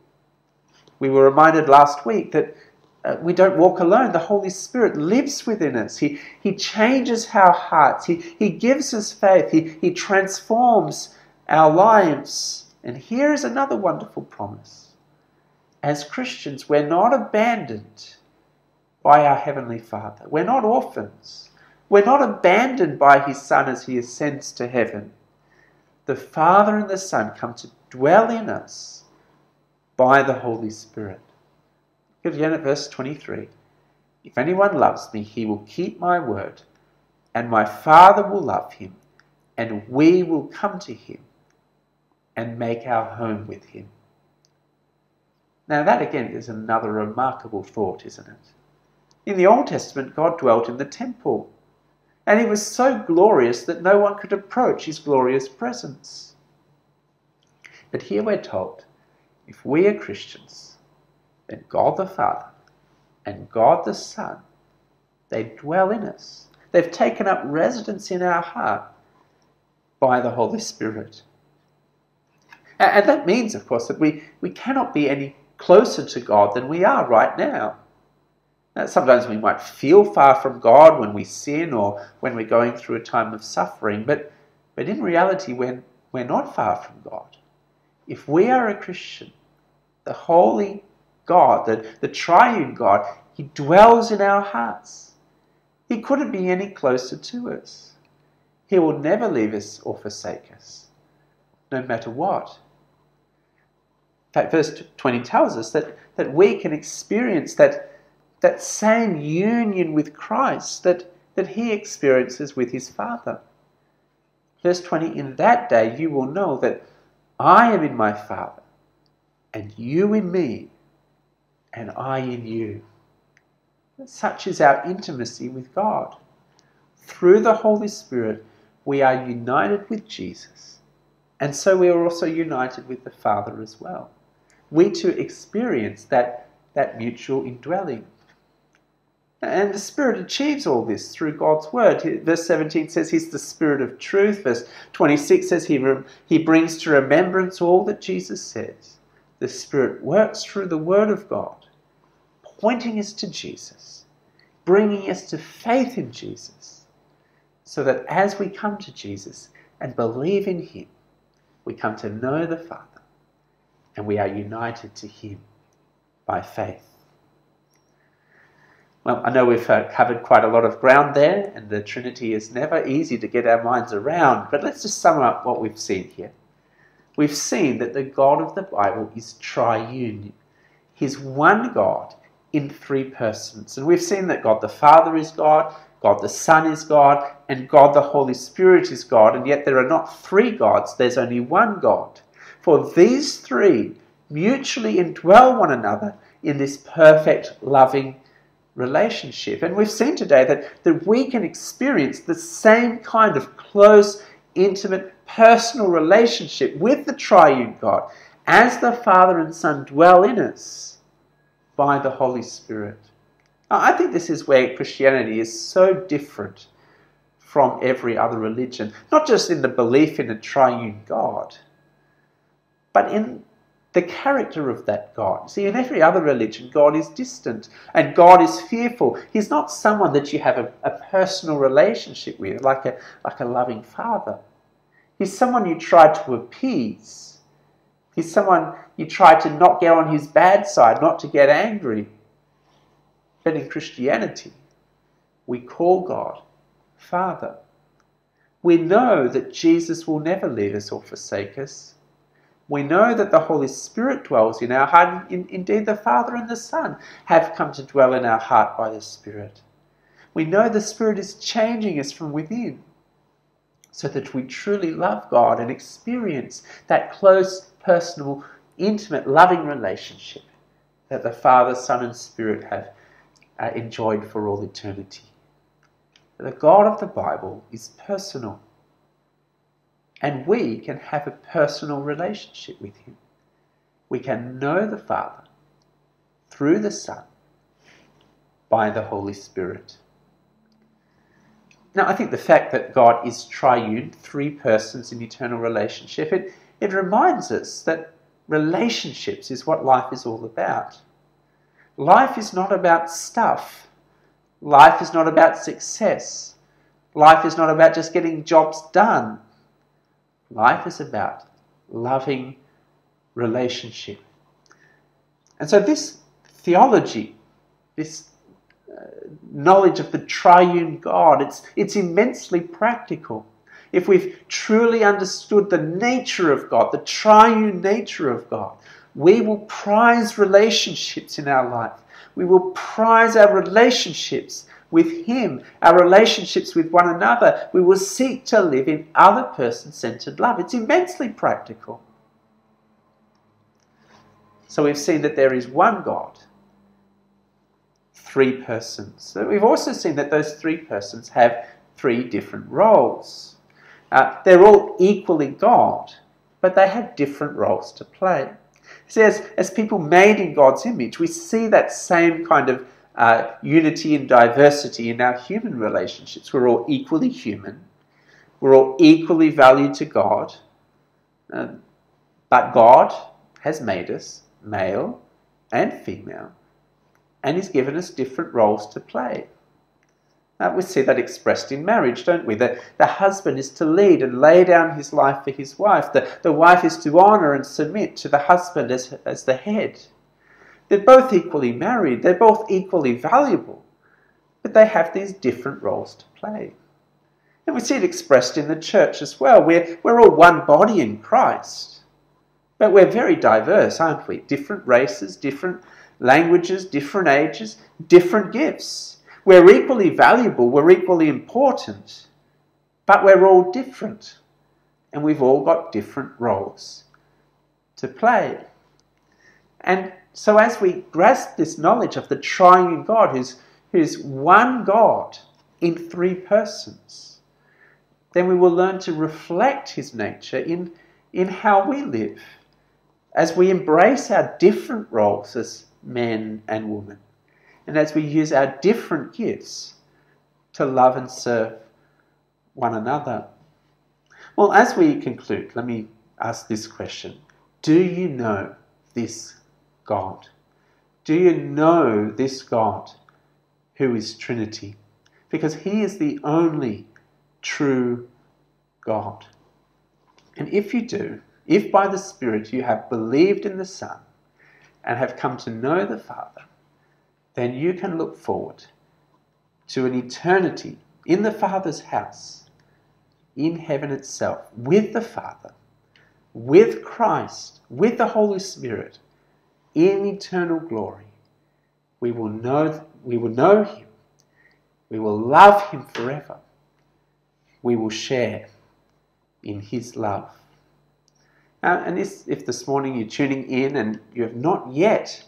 We were reminded last week that uh, we don't walk alone. The Holy Spirit lives within us. He, he changes our hearts. He, he gives us faith. He, he transforms our lives. And here is another wonderful promise. As Christians, we're not abandoned by our Heavenly Father. We're not orphans. We're not abandoned by His Son as He ascends to heaven. The Father and the Son come to dwell in us by the Holy Spirit. Look again at verse 23. If anyone loves me, he will keep my word, and my Father will love him, and we will come to him and make our home with him. Now, that again is another remarkable thought, isn't it? In the Old Testament, God dwelt in the temple, and he was so glorious that no one could approach his glorious presence. But here we're told if we are Christians, then God the Father and God the Son, they dwell in us. They've taken up residence in our heart by the Holy Spirit. And that means, of course, that we, we cannot be any closer to God than we are right now. now. Sometimes we might feel far from God when we sin or when we're going through a time of suffering, but, but in reality, we're, we're not far from God. If we are a Christian, the Holy God, the, the Triune God, He dwells in our hearts. He couldn't be any closer to us. He will never leave us or forsake us, no matter what. Fact, verse 20 tells us that, that we can experience that, that same union with Christ that, that he experiences with his Father. Verse 20 In that day you will know that I am in my Father, and you in me, and I in you. Such is our intimacy with God. Through the Holy Spirit, we are united with Jesus, and so we are also united with the Father as well we too experience that, that mutual indwelling. And the Spirit achieves all this through God's Word. Verse 17 says He's the Spirit of truth. Verse 26 says He, he brings to remembrance all that Jesus says. The Spirit works through the Word of God, pointing us to Jesus, bringing us to faith in Jesus, so that as we come to Jesus and believe in Him, we come to know the Father and we are united to Him by faith. Well, I know we've uh, covered quite a lot of ground there, and the Trinity is never easy to get our minds around, but let's just sum up what we've seen here. We've seen that the God of the Bible is triune. He's one God in three persons. And we've seen that God the Father is God, God the Son is God, and God the Holy Spirit is God, and yet there are not three gods, there's only one God. For these three mutually indwell one another in this perfect, loving relationship. And we've seen today that, that we can experience the same kind of close, intimate, personal relationship with the triune God as the Father and Son dwell in us by the Holy Spirit. Now, I think this is where Christianity is so different from every other religion, not just in the belief in a triune God but in the character of that God. See, in every other religion, God is distant and God is fearful. He's not someone that you have a, a, personal relationship with, like a, like a loving father. He's someone you try to appease. He's someone you try to not get on his bad side, not to get angry. But in Christianity, we call God Father. We know that Jesus will never leave us or forsake us we know that the Holy Spirit dwells in our heart. Indeed, the Father and the Son have come to dwell in our heart by the Spirit. We know the Spirit is changing us from within so that we truly love God and experience that close, personal, intimate, loving relationship that the Father, Son, and Spirit have uh, enjoyed for all eternity. The God of the Bible is personal. And we can have a personal relationship with Him. We can know the Father through the Son by the Holy Spirit. Now, I think the fact that God is triune, three persons in eternal relationship, it, it reminds us that relationships is what life is all about. Life is not about stuff. Life is not about success. Life is not about just getting jobs done. Life is about loving relationship. And so, this theology, this uh, knowledge of the triune God, it's, it's immensely practical. If we've truly understood the nature of God, the triune nature of God, we will prize relationships in our life. We will prize our relationships with Him, our relationships with one another. We will seek to live in other person centered love. It's immensely practical. So we've seen that there is one God, three persons. So we've also seen that those three persons have three different roles. Uh, they're all equally God, but they have different roles to play. See, as, as people made in God's image, we see that same kind of uh, unity and diversity in our human relationships. We're all equally human, we're all equally valued to God, uh, but God has made us male and female, and He's given us different roles to play. Uh, we see that expressed in marriage, don't we? The, the husband is to lead and lay down his life for his wife. The, the wife is to honour and submit to the husband as, as the head. They're both equally married, they're both equally valuable, but they have these different roles to play. And we see it expressed in the church as well. We're, we're all one body in Christ. But we're very diverse, aren't we? Different races, different languages, different ages, different gifts. We're equally valuable, we're equally important, but we're all different. And we've all got different roles to play. And so, as we grasp this knowledge of the triune God, who's, who's one God in three persons, then we will learn to reflect his nature in, in how we live as we embrace our different roles as men and women, and as we use our different gifts to love and serve one another. Well, as we conclude, let me ask this question Do you know this God? Do you know this God who is Trinity? Because He is the only true God. And if you do, if by the Spirit you have believed in the Son and have come to know the Father, then you can look forward to an eternity in the Father's house, in heaven itself, with the Father, with Christ, with the Holy Spirit, in eternal glory. We will know, we will know Him. We will love Him forever. We will share in His love. Uh, and this, if this morning you're tuning in and you have not yet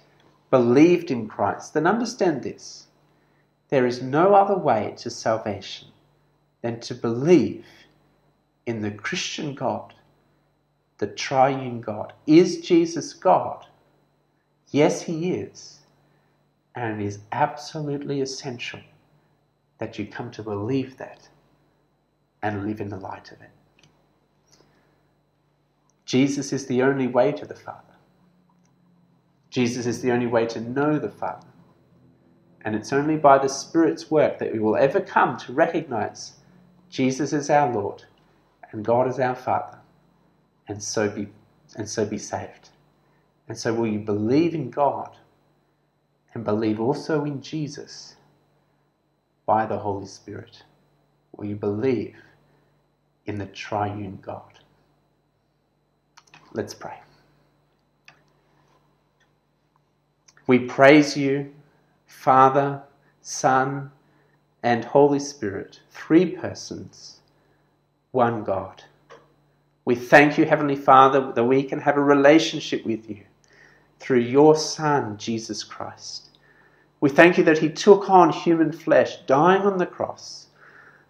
believed in Christ, then understand this. There is no other way to salvation than to believe in the Christian God, the triune God. Is Jesus God? Yes, He is. And it is absolutely essential that you come to believe that and live in the light of it. Jesus is the only way to the Father. Jesus is the only way to know the Father. And it's only by the Spirit's work that we will ever come to recognize Jesus is our Lord and God is our Father, and so be, and so be saved. And so, will you believe in God and believe also in Jesus by the Holy Spirit? Will you believe in the triune God? Let's pray. We praise you, Father, Son, and Holy Spirit, three persons, one God. We thank you, Heavenly Father, that we can have a relationship with you through your Son, Jesus Christ. We thank you that He took on human flesh, dying on the cross,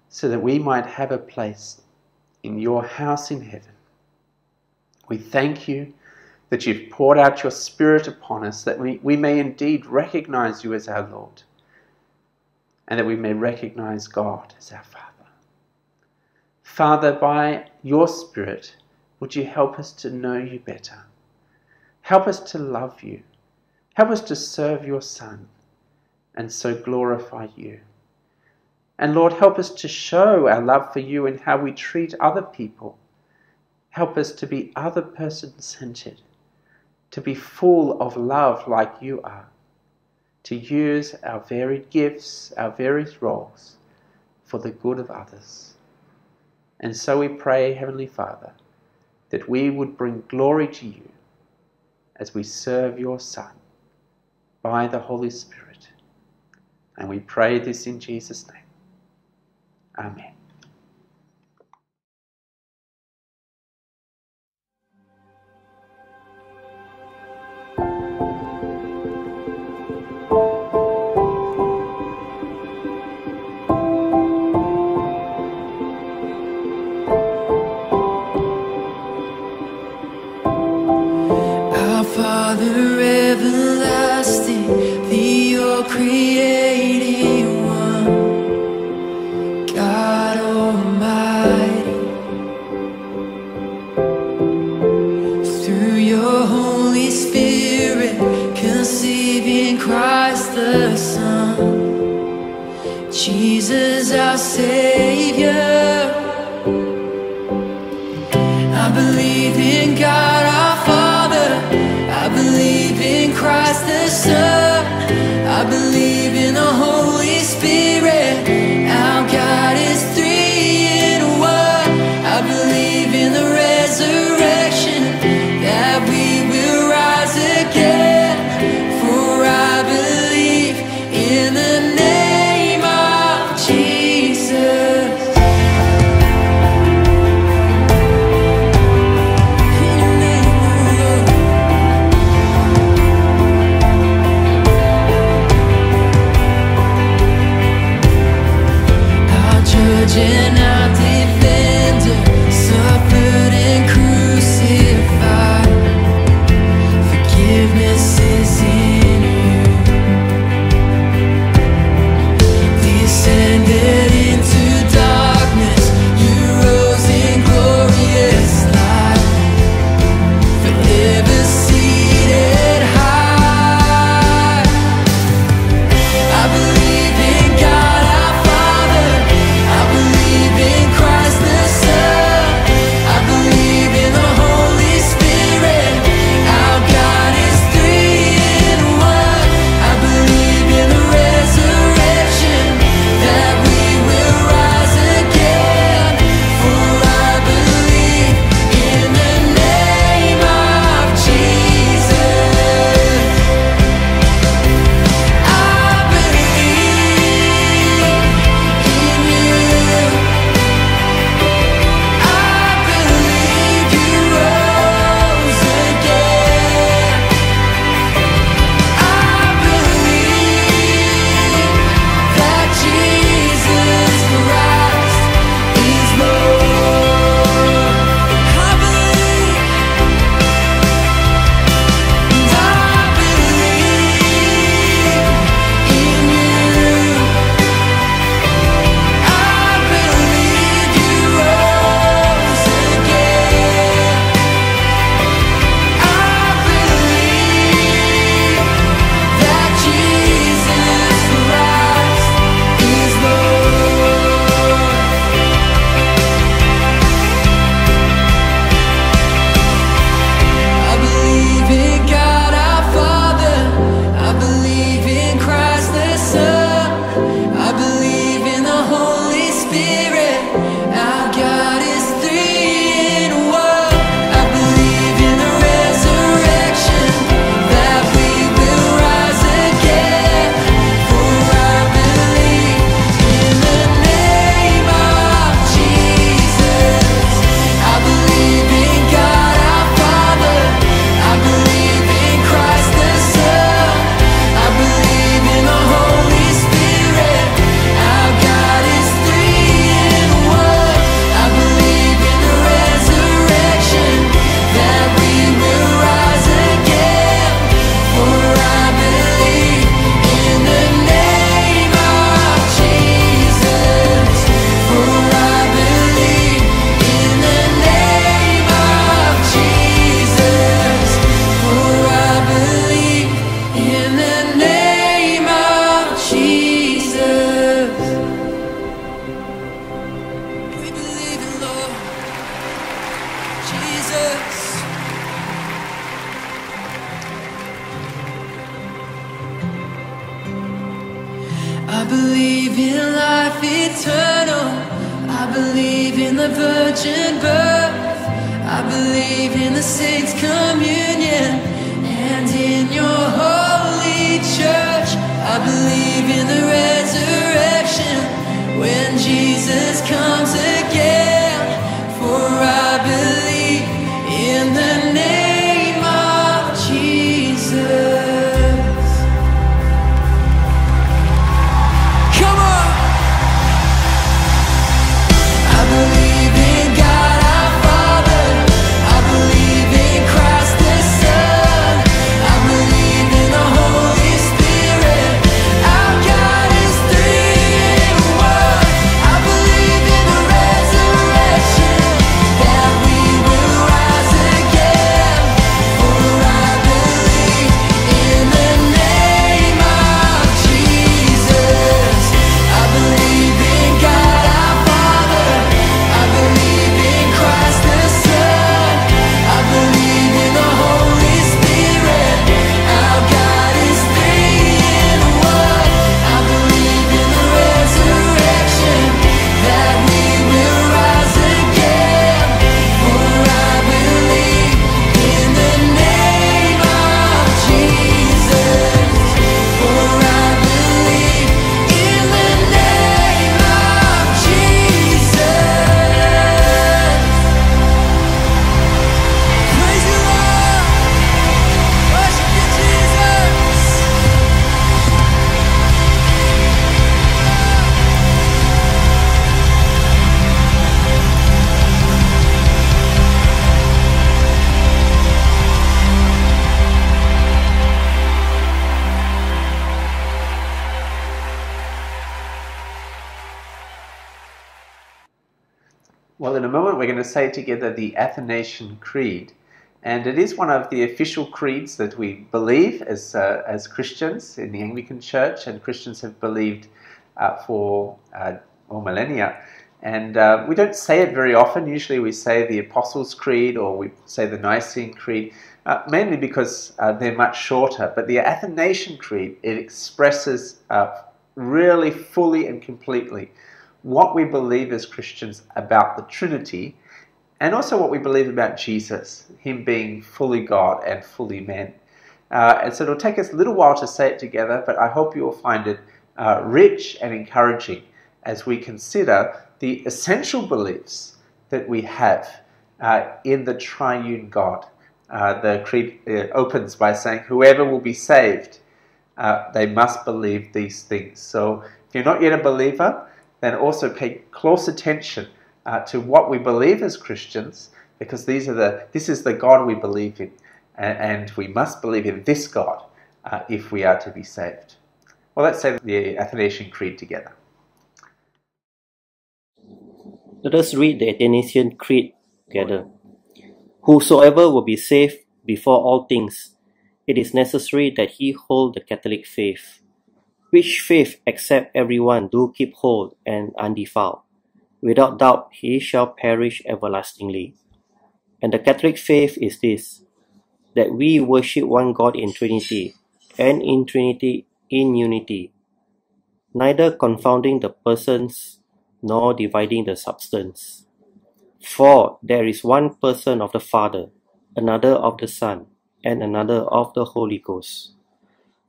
so that we might have a place in your house in heaven. We thank you that you've poured out your Spirit upon us, that we, we may indeed recognize you as our Lord, and that we may recognize God as our Father. Father, by your Spirit, would you help us to know you better? Help us to love you. Help us to serve your Son and so glorify you. And Lord, help us to show our love for you in how we treat other people. Help us to be other person centered, to be full of love like you are, to use our varied gifts, our various roles for the good of others. And so we pray, Heavenly Father, that we would bring glory to you as we serve your Son by the Holy Spirit. And we pray this in Jesus' name. Amen. Well, in a moment, we're going to say together the Athanasian Creed. And it is one of the official creeds that we believe as, uh, as Christians in the Anglican Church, and Christians have believed uh, for uh, all millennia. And uh, we don't say it very often. Usually we say the Apostles' Creed or we say the Nicene Creed, uh, mainly because uh, they're much shorter. But the Athanasian Creed, it expresses uh, really fully and completely what we believe as Christians about the Trinity and also what we believe about Jesus, him being fully God and fully man. Uh, and so it'll take us a little while to say it together, but I hope you will find it uh, rich and encouraging as we consider the essential beliefs that we have uh, in the triune God. Uh, the creed uh, opens by saying, Whoever will be saved, uh, they must believe these things. So if you're not yet a believer, then also pay close attention uh, to what we believe as Christians, because these are the this is the God we believe in, and, we must believe in this God uh, if we are to be saved. Well, let's say the Athanasian Creed together. Let us read the Athanasian Creed together. Whosoever will be saved before all things, it is necessary that he hold the Catholic faith, which faith except everyone do keep hold and undefiled. Without doubt he shall perish everlastingly. And the Catholic faith is this, that we worship one God in Trinity, and in Trinity in unity, neither confounding the persons nor dividing the substance. For there is one person of the Father, another of the Son, and another of the Holy Ghost.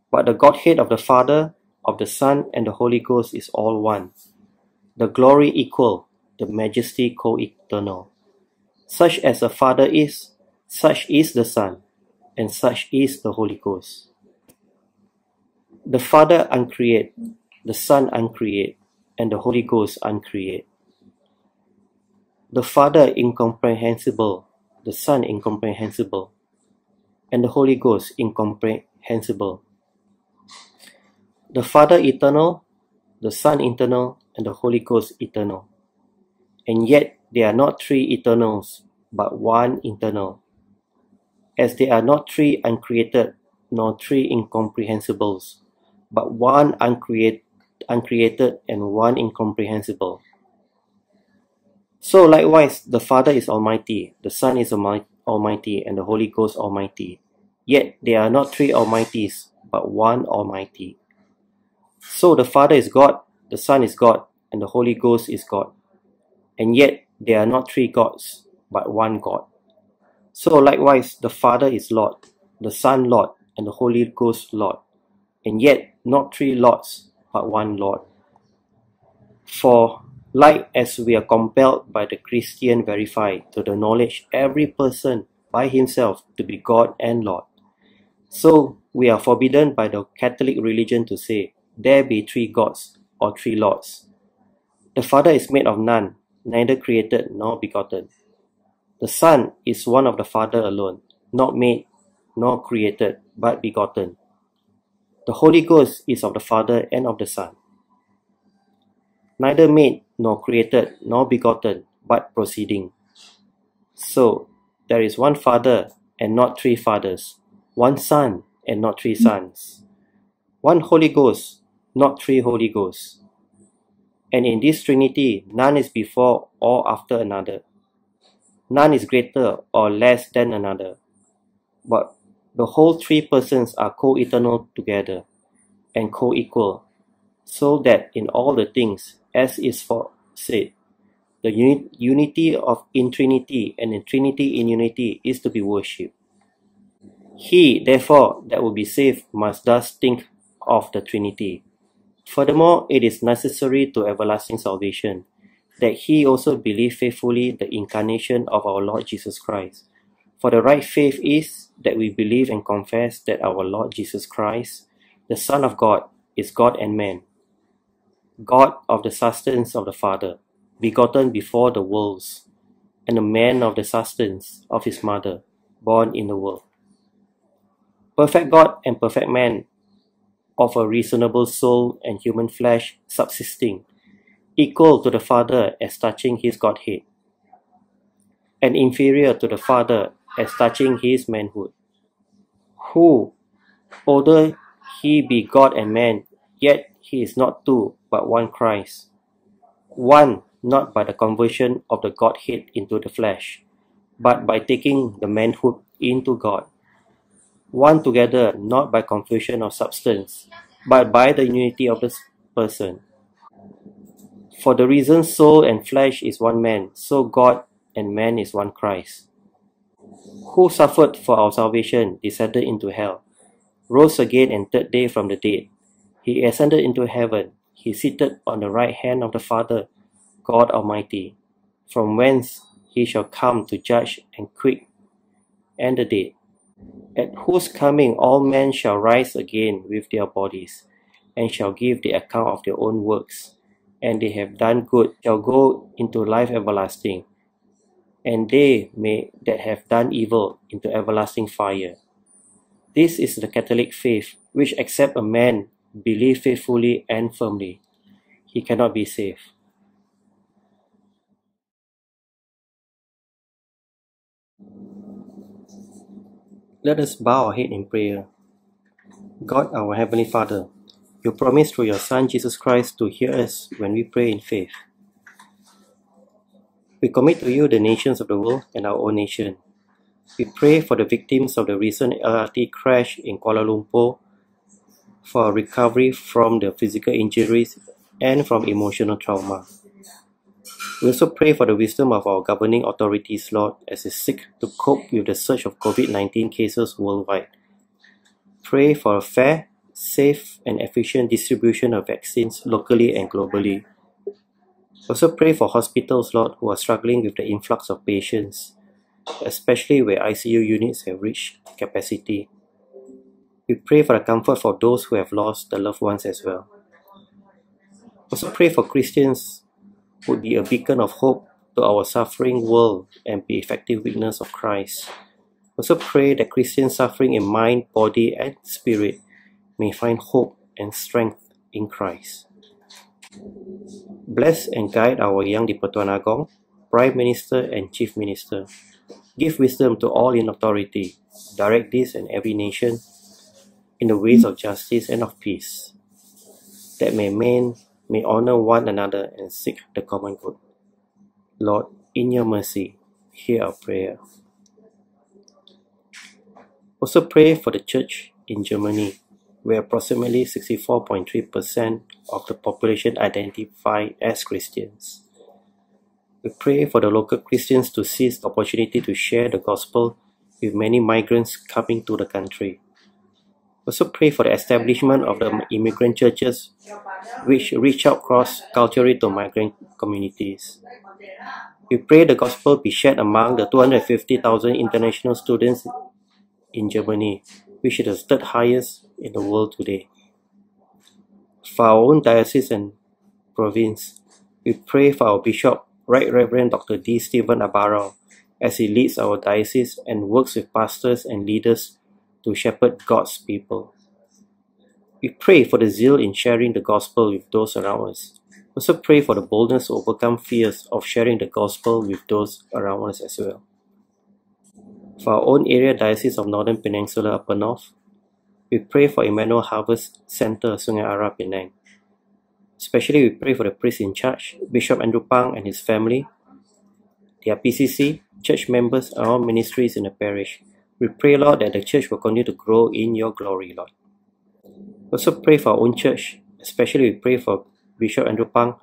But the Godhead of the Father, of the Son, and the Holy Ghost is all one. The glory equal, the majesty co-eternal. Such as the Father is, such is the Son, and such is the Holy Ghost. The Father uncreate, the Son uncreate, and the Holy Ghost uncreate. The Father incomprehensible, the Son incomprehensible, and the Holy Ghost incomprehensible. The Father eternal, the Son eternal, and the Holy Ghost eternal. And yet they are not three eternals, but one eternal. As they are not three uncreated, nor three incomprehensibles, but one uncreate, uncreated and one incomprehensible. So likewise, the Father is Almighty, the Son is Almighty, and the Holy Ghost Almighty. Yet they are not three Almighties, but one Almighty. So the Father is God, the Son is God, and the Holy Ghost is God. And yet they are not three gods, but one God. So likewise, the Father is Lord, the Son Lord, and the Holy Ghost Lord. And yet not three Lords, but one Lord. For like as we are compelled by the Christian verified to acknowledge every person by himself to be God and Lord, so we are forbidden by the Catholic religion to say, There be three gods or three lords. The Father is made of none, neither created nor begotten. The Son is one of the Father alone, not made nor created, but begotten. The Holy Ghost is of the Father and of the Son. Neither made nor created nor begotten, but proceeding. So there is one Father and not three fathers, one Son and not three sons, one Holy Ghost, not three Holy Ghosts. And in this Trinity, none is before or after another. None is greater or less than another. But the whole three persons are co eternal together and co equal, so that in all the things, as is for said, the uni- unity of in Trinity and in Trinity in unity is to be worshipped. He, therefore, that will be saved must thus think of the Trinity. Furthermore, it is necessary to everlasting salvation that he also believe faithfully the incarnation of our Lord Jesus Christ. For the right faith is that we believe and confess that our Lord Jesus Christ, the Son of God, is God and man, God of the sustenance of the Father, begotten before the worlds, and a man of the sustenance of his mother, born in the world. Perfect God and perfect man, of a reasonable soul and human flesh subsisting, equal to the Father as touching his Godhead, and inferior to the Father as touching his manhood. Who, although he be God and man, yet he is not two, but one Christ. One not by the conversion of the Godhead into the flesh, but by taking the manhood into God. One together not by confusion of substance, but by the unity of the person. For the reason soul and flesh is one man, so God and man is one Christ. Who suffered for our salvation, descended into hell, rose again and third day from the dead. He ascended into heaven, he seated on the right hand of the Father, God Almighty, from whence he shall come to judge and quick and the dead. At whose coming all men shall rise again with their bodies, and shall give the account of their own works, and they have done good shall go into life everlasting, and they may that have done evil into everlasting fire. This is the Catholic faith, which except a man believe faithfully and firmly, he cannot be saved. Let us bow our head in prayer. God, our Heavenly Father, you promised through your Son Jesus Christ to hear us when we pray in faith. We commit to you the nations of the world and our own nation. We pray for the victims of the recent LRT crash in Kuala Lumpur for recovery from the physical injuries and from emotional trauma. We also pray for the wisdom of our governing authorities, Lord, as they seek to cope with the surge of COVID 19 cases worldwide. Pray for a fair, safe, and efficient distribution of vaccines locally and globally. Also pray for hospitals, Lord, who are struggling with the influx of patients, especially where ICU units have reached capacity. We pray for the comfort for those who have lost their loved ones as well. Also pray for Christians would be a beacon of hope to our suffering world and be effective witness of Christ. Also pray that Christians suffering in mind, body, and spirit may find hope and strength in Christ. Bless and guide our Yang di Agong, Prime Minister and Chief Minister. Give wisdom to all in authority. Direct this and every nation in the ways of justice and of peace, that may men may honor one another and seek the common good. Lord, in your mercy, hear our prayer. Also pray for the church in Germany. where approximately 64.3% of the population identify as Christians. We pray for the local Christians to seize the opportunity to share the gospel with many migrants coming to the country. We also pray for the establishment of the immigrant churches which reach out cross-culturally to migrant communities. We pray the gospel be shared among the 250,000 international students in Germany, which is the third highest in the world today. For our own diocese and province, we pray for our Bishop Right Reverend Dr. D. Steven Abarrow as he leads our diocese and works with pastors and leaders to shepherd God's people. We pray for the zeal in sharing the gospel with those around us. Also pray for the boldness to overcome fears of sharing the gospel with those around us as well. For our own area diocese of Northern Peninsula Upper North, we pray for Emmanuel Harvest Center Sungai Ara Penang Especially we pray for the priest in charge, Bishop Andrew Pang and his family, their PCC, church members, and all ministries in the parish. We pray, Lord, that the church will continue to grow in your glory, Lord. Also pray for our own church, especially we pray for Bishop Andrew Pang,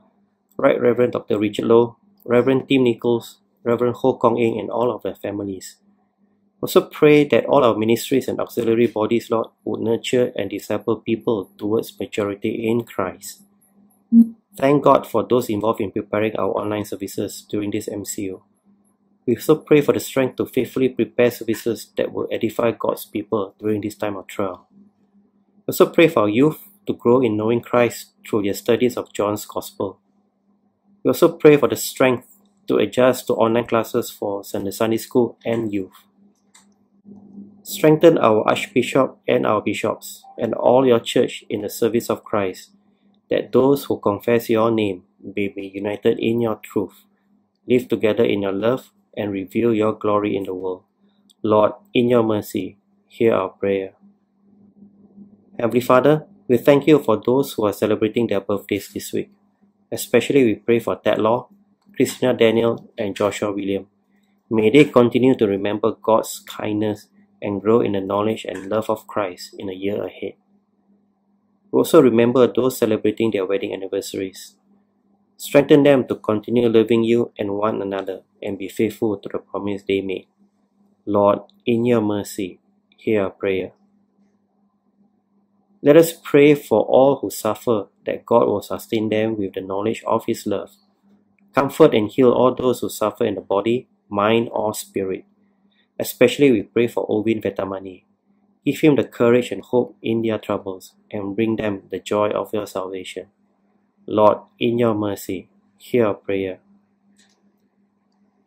Right Reverend Dr. Richard Low, Reverend Tim Nichols, Reverend Ho Kong Eng, and all of their families. Also pray that all our ministries and auxiliary bodies, Lord, would nurture and disciple people towards maturity in Christ. Mm. Thank God for those involved in preparing our online services during this MCO. We also pray for the strength to faithfully prepare services that will edify God's people during this time of trial. We also pray for our youth to grow in knowing Christ through their studies of John's Gospel. We also pray for the strength to adjust to online classes for Sunday School and youth. Strengthen our Archbishop and our bishops and all your church in the service of Christ that those who confess your name may be united in your truth, live together in your love, and reveal your glory in the world. Lord, in your mercy, hear our prayer. Heavenly Father, we thank you for those who are celebrating their birthdays this week. Especially we pray for Ted Law, Christina Daniel, and Joshua William. May they continue to remember God's kindness and grow in the knowledge and love of Christ in the year ahead. We also remember those celebrating their wedding anniversaries. Strengthen them to continue loving you and one another and be faithful to the promise they made. Lord, in your mercy, hear our prayer. Let us pray for all who suffer that God will sustain them with the knowledge of His love. Comfort and heal all those who suffer in the body, mind, or spirit. Especially we pray for Ovin Vetamani, Give him the courage and hope in their troubles, and bring them the joy of your salvation. Lord, in your mercy, hear our prayer.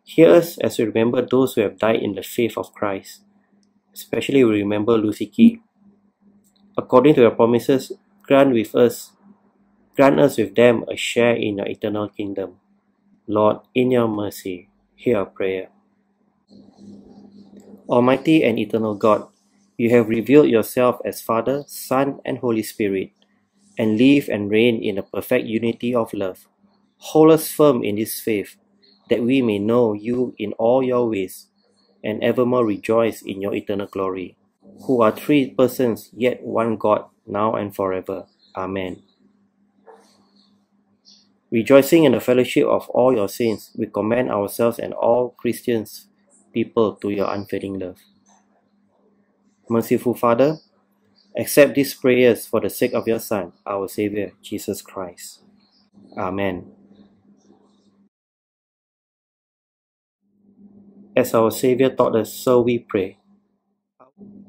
Hear us as we remember those who have died in the faith of Christ. Especially we remember Lucy Key. According to your promises, grant with us, grant us with them a share in your eternal kingdom. Lord, in your mercy, hear our prayer. Almighty and eternal God, you have revealed yourself as Father, Son, and Holy Spirit, and live and reign in a perfect unity of love. Hold us firm in this faith, that we may know you in all your ways, and evermore rejoice in your eternal glory, who are three persons, yet one God, now and forever. Amen. Rejoicing in the fellowship of all your saints, we commend ourselves and all Christians people to your unfailing love. Merciful Father, accept these prayers for the sake of your Son, our Savior, Jesus Christ. Amen. As our Savior taught us, so we pray.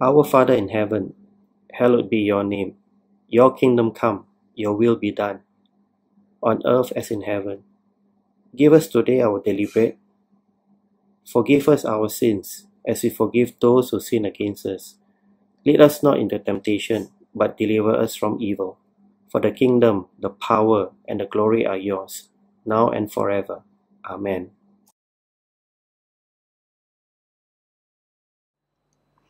Our Father in heaven, hallowed be your name. Your kingdom come, your will be done, on earth as in heaven. Give us today our daily bread. Forgive us our sins, as we forgive those who sin against us Lead us not into temptation, but deliver us from evil. For the kingdom, the power, and the glory are yours, now and forever. Amen.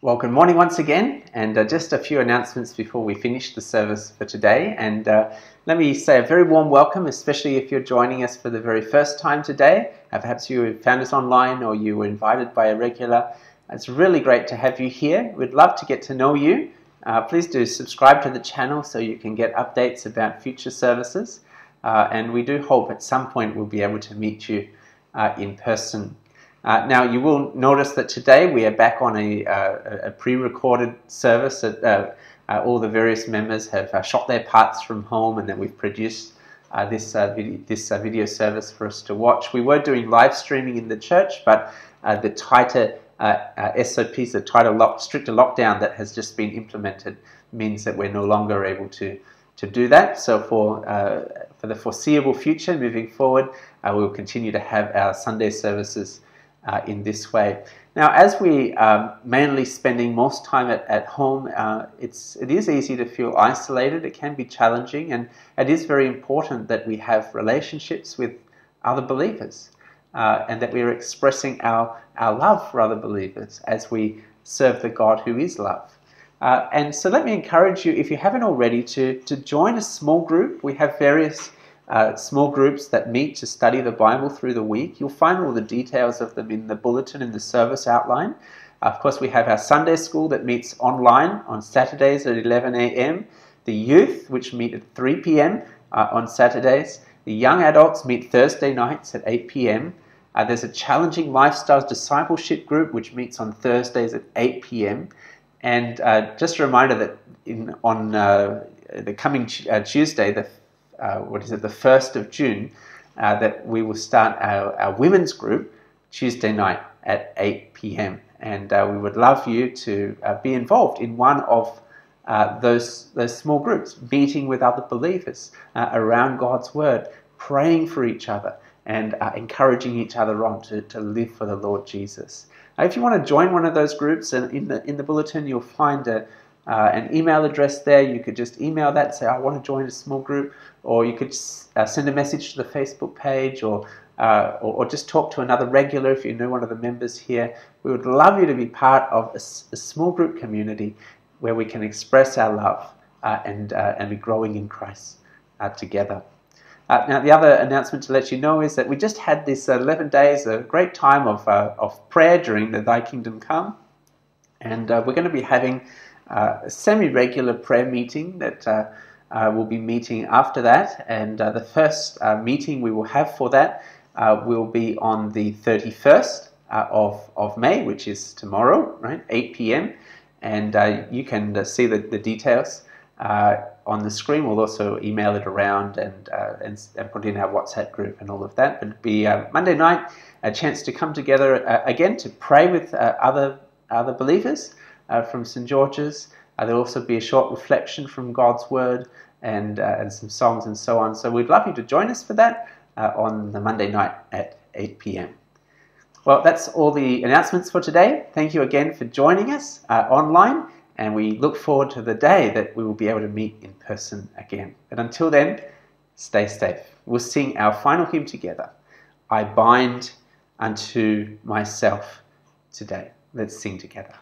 Well, good morning once again, and uh, just a few announcements before we finish the service for today. And uh, let me say a very warm welcome, especially if you're joining us for the very first time today. Uh, perhaps you found us online or you were invited by a regular. It's really great to have you here. We'd love to get to know you uh, please do subscribe to the channel so you can get updates about future services. Uh, and we do hope at some point we'll be able to meet you uh, in person. Uh, now, you will notice that today we are back on a, uh, a pre recorded service. That, uh, all the various members have shot their parts from home and then we've produced this, video, this video service for us to watch. We were doing live streaming in the church, but the tighter SOPs, the tighter lock, stricter lockdown that has just been implemented, means that we're no longer able to to do that. So for uh, for the foreseeable future, moving forward, uh, we will continue to have our Sunday services uh, in this way. Now, as we are um, mainly spending most time at, at home, uh, it's, it is easy to feel isolated. It can be challenging, and it is very important that we have relationships with other believers uh, and that we are expressing our, our love for other believers as we serve the God who is love. Uh, and so let me encourage you, if you haven't already, to, to join a small group. We have various uh, small groups that meet to study the Bible through the week. You'll find all the details of them in the bulletin in the service outline. Of course, we have our Sunday school that meets online on Saturdays at 11 a.m., the youth, which meet at 3 p.m. Uh, on Saturdays, the young adults meet Thursday nights at 8 p.m. Uh, there's a challenging lifestyles discipleship group which meets on Thursdays at 8 p.m. And uh, just a reminder that in, on uh, the coming uh, Tuesday, the uh, what is it, the 1st of June, uh, that we will start our, our women's group Tuesday night at 8 p.m. And we would love you to be involved in one of uh, those, those small groups, meeting with other believers uh, around God's Word, praying for each other, and encouraging each other on to, to live for the Lord Jesus. if you want to join one of those groups, and in the, in the bulletin you'll find a, uh, an email address there. You could just email that, say, I want to join a small group, or you could uh, send a message to the Facebook page, or, uh, or, or, just talk to another regular if you know one of the members here. We would love you to be part of a, a small group community where we can express our love uh, and, uh, and be growing in Christ uh, now, the other announcement to let you know is that we just had this 11 days, a great time of, of prayer during the Thy Kingdom Come. And we're going to be having uh, a semi-regular prayer meeting that uh, uh, we'll be meeting after that. And the first meeting we will have for that will be on the 31st of, of May, which is tomorrow, right, 8 p.m. And you can see the, the details on the screen. We'll also email it around and, uh, and, and, put in our WhatsApp group and all of that. But it'll be uh, Monday night, a chance to come together uh, again to pray with other other believers uh, from St. George's. Uh, there'll also be a short reflection from God's Word and, uh, and some songs and so on. So we'd love you to join us for that uh, on the Monday night at 8 p.m. Well, that's all the announcements for today. Thank you again for joining us uh, online, and we look forward to the day that we will be able to meet in person again. But until then, stay safe. We'll sing our final hymn together I bind unto myself today. Let's sing together.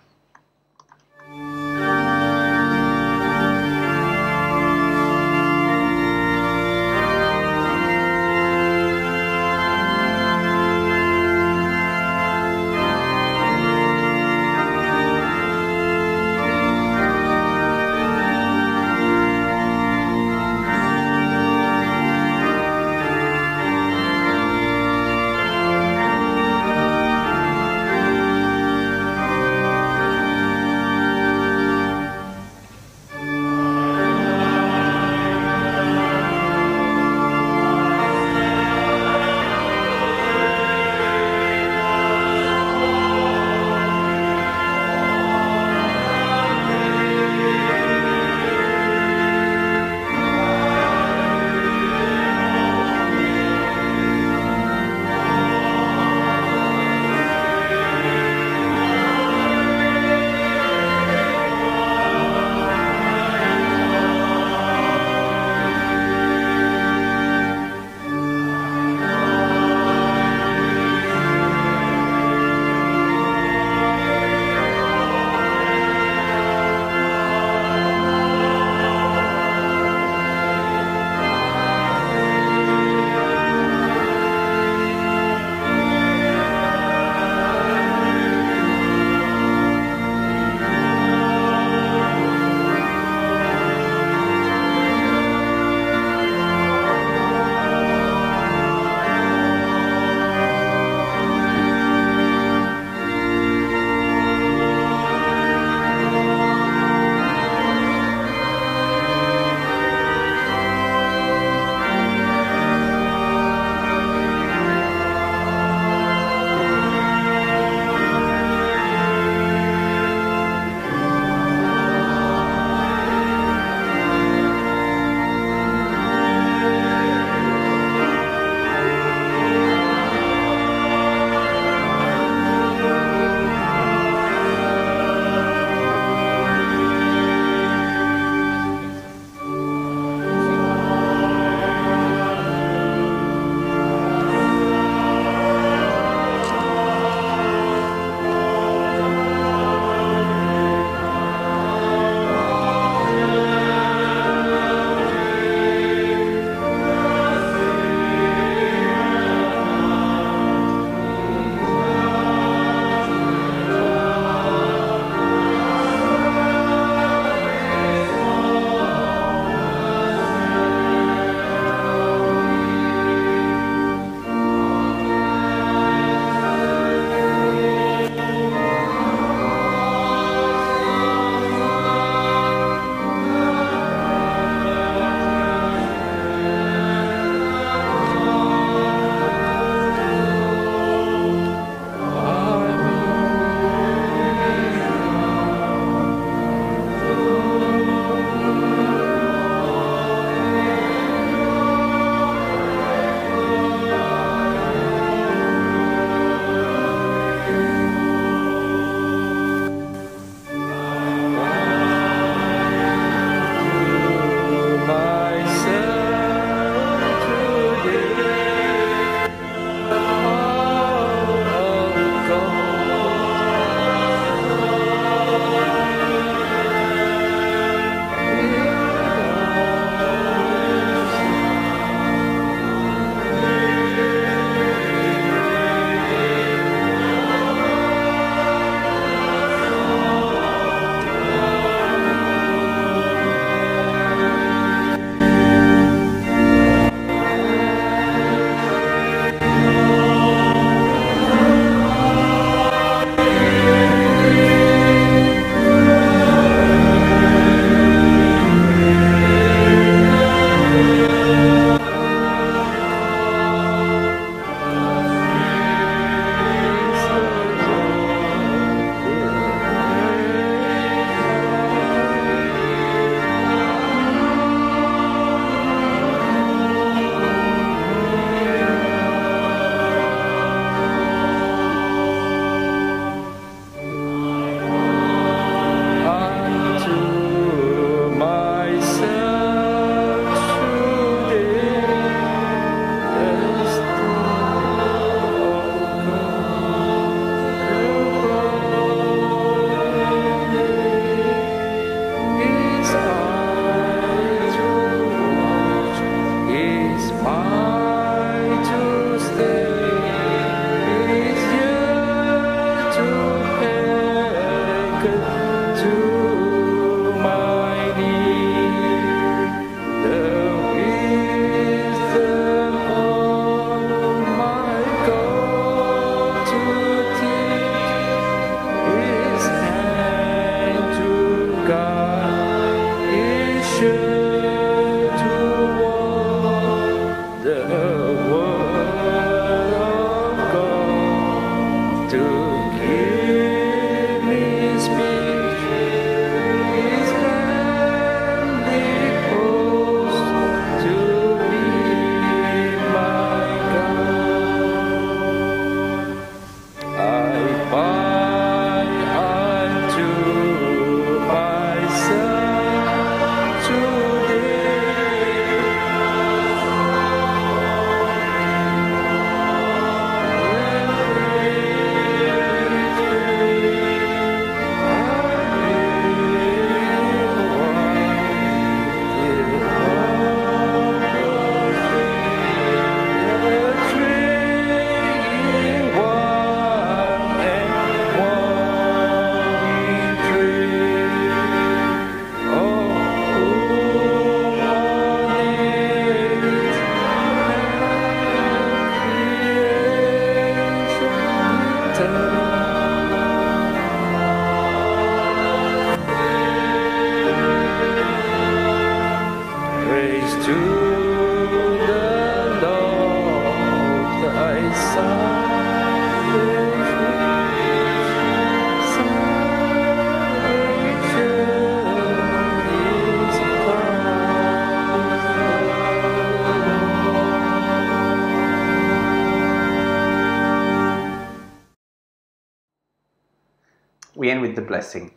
We end with the blessing.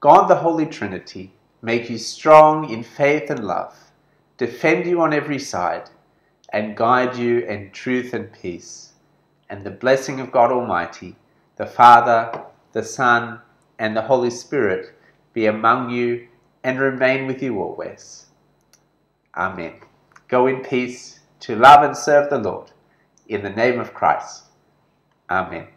God, the Holy Trinity, make you strong in faith and love, defend you on every side, and guide you in truth and peace. And the blessing of God Almighty, the Father, the Son, and the Holy Spirit be among you and remain with you always. Amen. Go in peace to love and serve the Lord. In the name of Christ. Amen.